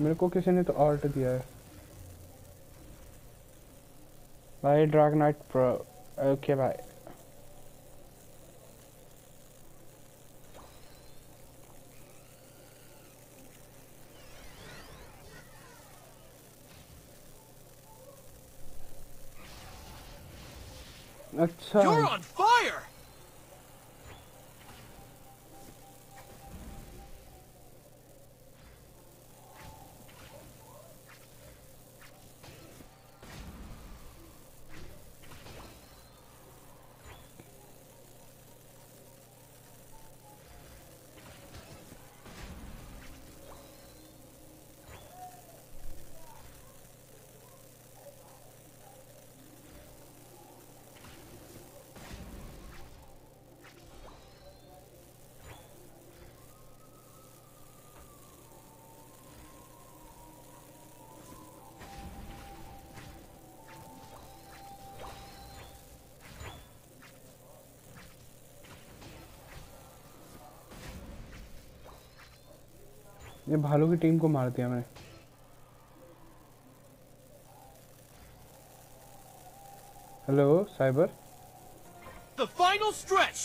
मेरे को किसी ने तो आर्ट दिया है। भाई ड्रैग नाइट प्रो ओके भाई attack. You're on ये भालू की टीम को मार दिया मैंने hello cyber The final stretch!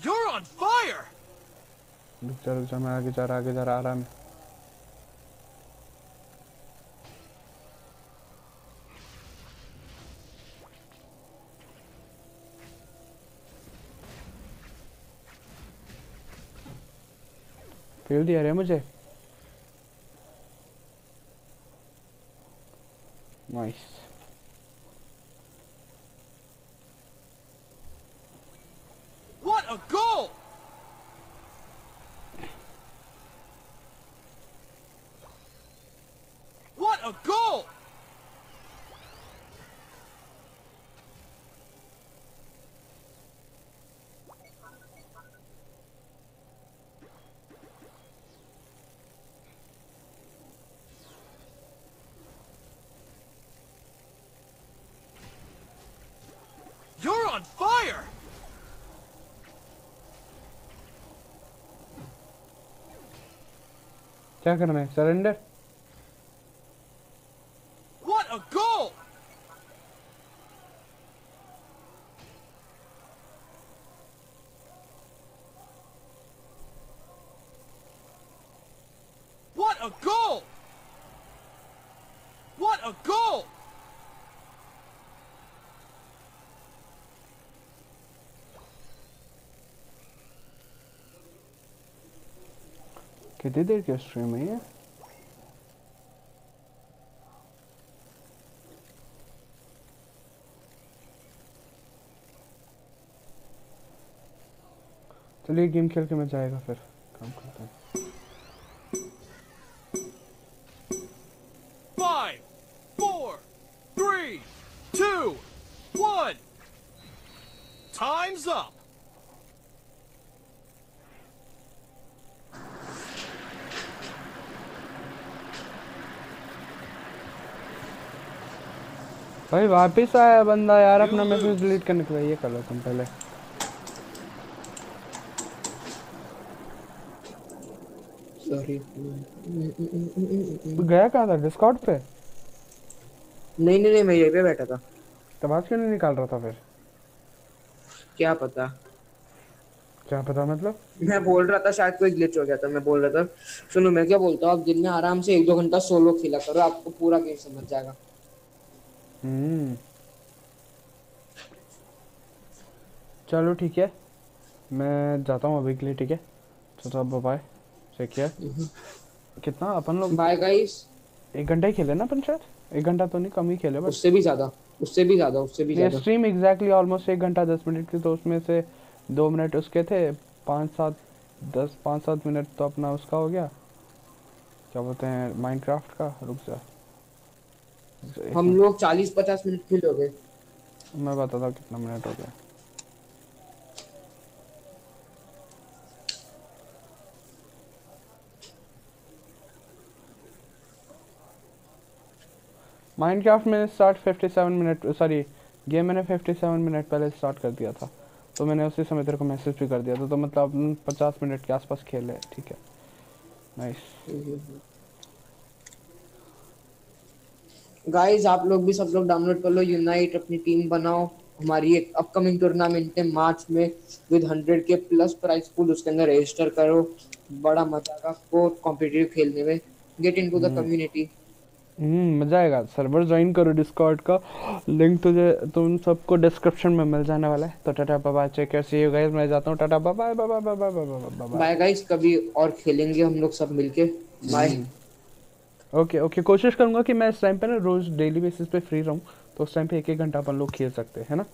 You're on fire! रुक जा रुक जा मैं आगे जा रहा आगे जा रहा आराम फेल दिया रे मुझे। What a goal! What a goal! You're on fire! क्या करना है surrender What a goal! What a goal! What a goal! Stream है ये चलिए गेम खेल के मैं जाएगा फिर काम करता हूँ Five, four, three, two, one. Time's up. भाई वापस आया बंदा यार अपना मैसेज डिलीट करने के लिए ये कर लो तुम पहले। सॉरी गया कहाँ था? डिस्कॉर्ड पे? नहीं नहीं नहीं मैं यहीं पे बैठा था। तब आज क्यों नहीं निकाल रहा था फिर? क्या पता? क्या पता मतलब? मैं बोल रहा था शायद कोई ग्लिच हो गया था मैं बोल रहा था सुनो मैं क्या बोलता हूँ आप दिन में आराम से एक दो घंटा सोलो खेला करो आपको पूरा गेम समझ जाएगा। हम्म। चलो ठीक है। मैं जाता हूँ अभी के लिए ठीक है? चलो अब बाय ठीक है कितना? अपन लोग बाय गाइस एक घंटा ही खेले ना अपन शायद? एक घंटा तो नहीं कम ही खेले बस। उससे भी ज़्यादा उससे भी ज़्यादा उससे भी ज़्यादा। स्ट्रीम एग्जैक्टली ऑलमोस्ट एक घंटा दस मिनट की तो उसमें से दो मिनट उसके थे पाँच सात दस पाँच सात मिनट तो अपना उसका हो गया। क्या बोलते हैं माइनक्राफ्ट का? रुक जा। हम लोग चालीस पचास मिनट खेल हो गए। मैं बताता हूँ कितना मिनट हो गया। माइनक्राफ्ट मैंने स्टार्ट 57 मिनट सॉरी गेम मैंने 57 मिनट पहले स्टार्ट कर दिया था। तो मैंने उसी समय तेरे को मैसेज भी कर दिया था। तो मतलब अपन 50 मिनट के आसपास खेले ठीक है? नाइस गाइस आप लोग भी सब लोग डाउनलोड कर लो यूनाइट अपनी टीम बनाओ। हमारी एक अपकमिंग टूर्नामेंट है मार्च में with hundred K plus prize pool उसके अंदर रजिस्टर करो। बड़ा मज़ा आएगा को कॉम्पिटिटिव खेलने में। Get into the community hmm मज़ा आएगा। सर्वर ज्वाइन करो डिस्कॉर्ड का। लिंक तुझे तुम सबको डिस्क्रिप्शन में मिल जाने वाला है। तो tata bye bye check see you guys मैं जाता हूँ। Tata bye bye bye bye bye bye bye bye guys कभी और खेलेंगे हम लोग सब मिलके। बाय ओके ओके कोशिश करूँगा कि मैं इस टाइम पे ना रोज डेली बेसिस पे फ्री रहूँ तो उस टाइम पे एक एक घंटा अपन लोग खेल सकते हैं ना?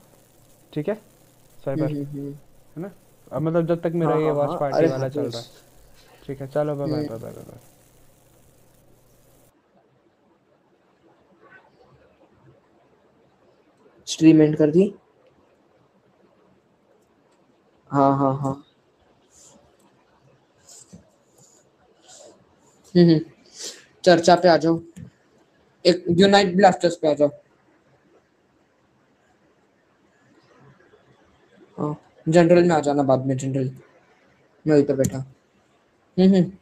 ठीक है? साइबर है ना? अब मतलब जब तक मेरा हाँ, ये हाँ, वॉच हाँ, पार्टी वाला चल रहा है। ठीक है चलो bye bye bye bye bye stream end कर दी? हाँ हाँ हाँ। हम्म हम्म। चर्चा पे आ जाओ। एक यूनाइट ब्लास्टर्स पे आ जाओ। हाँ जनरल में आ जाना बाद में जनरल मैं पे बैठा। हम्म हम्म।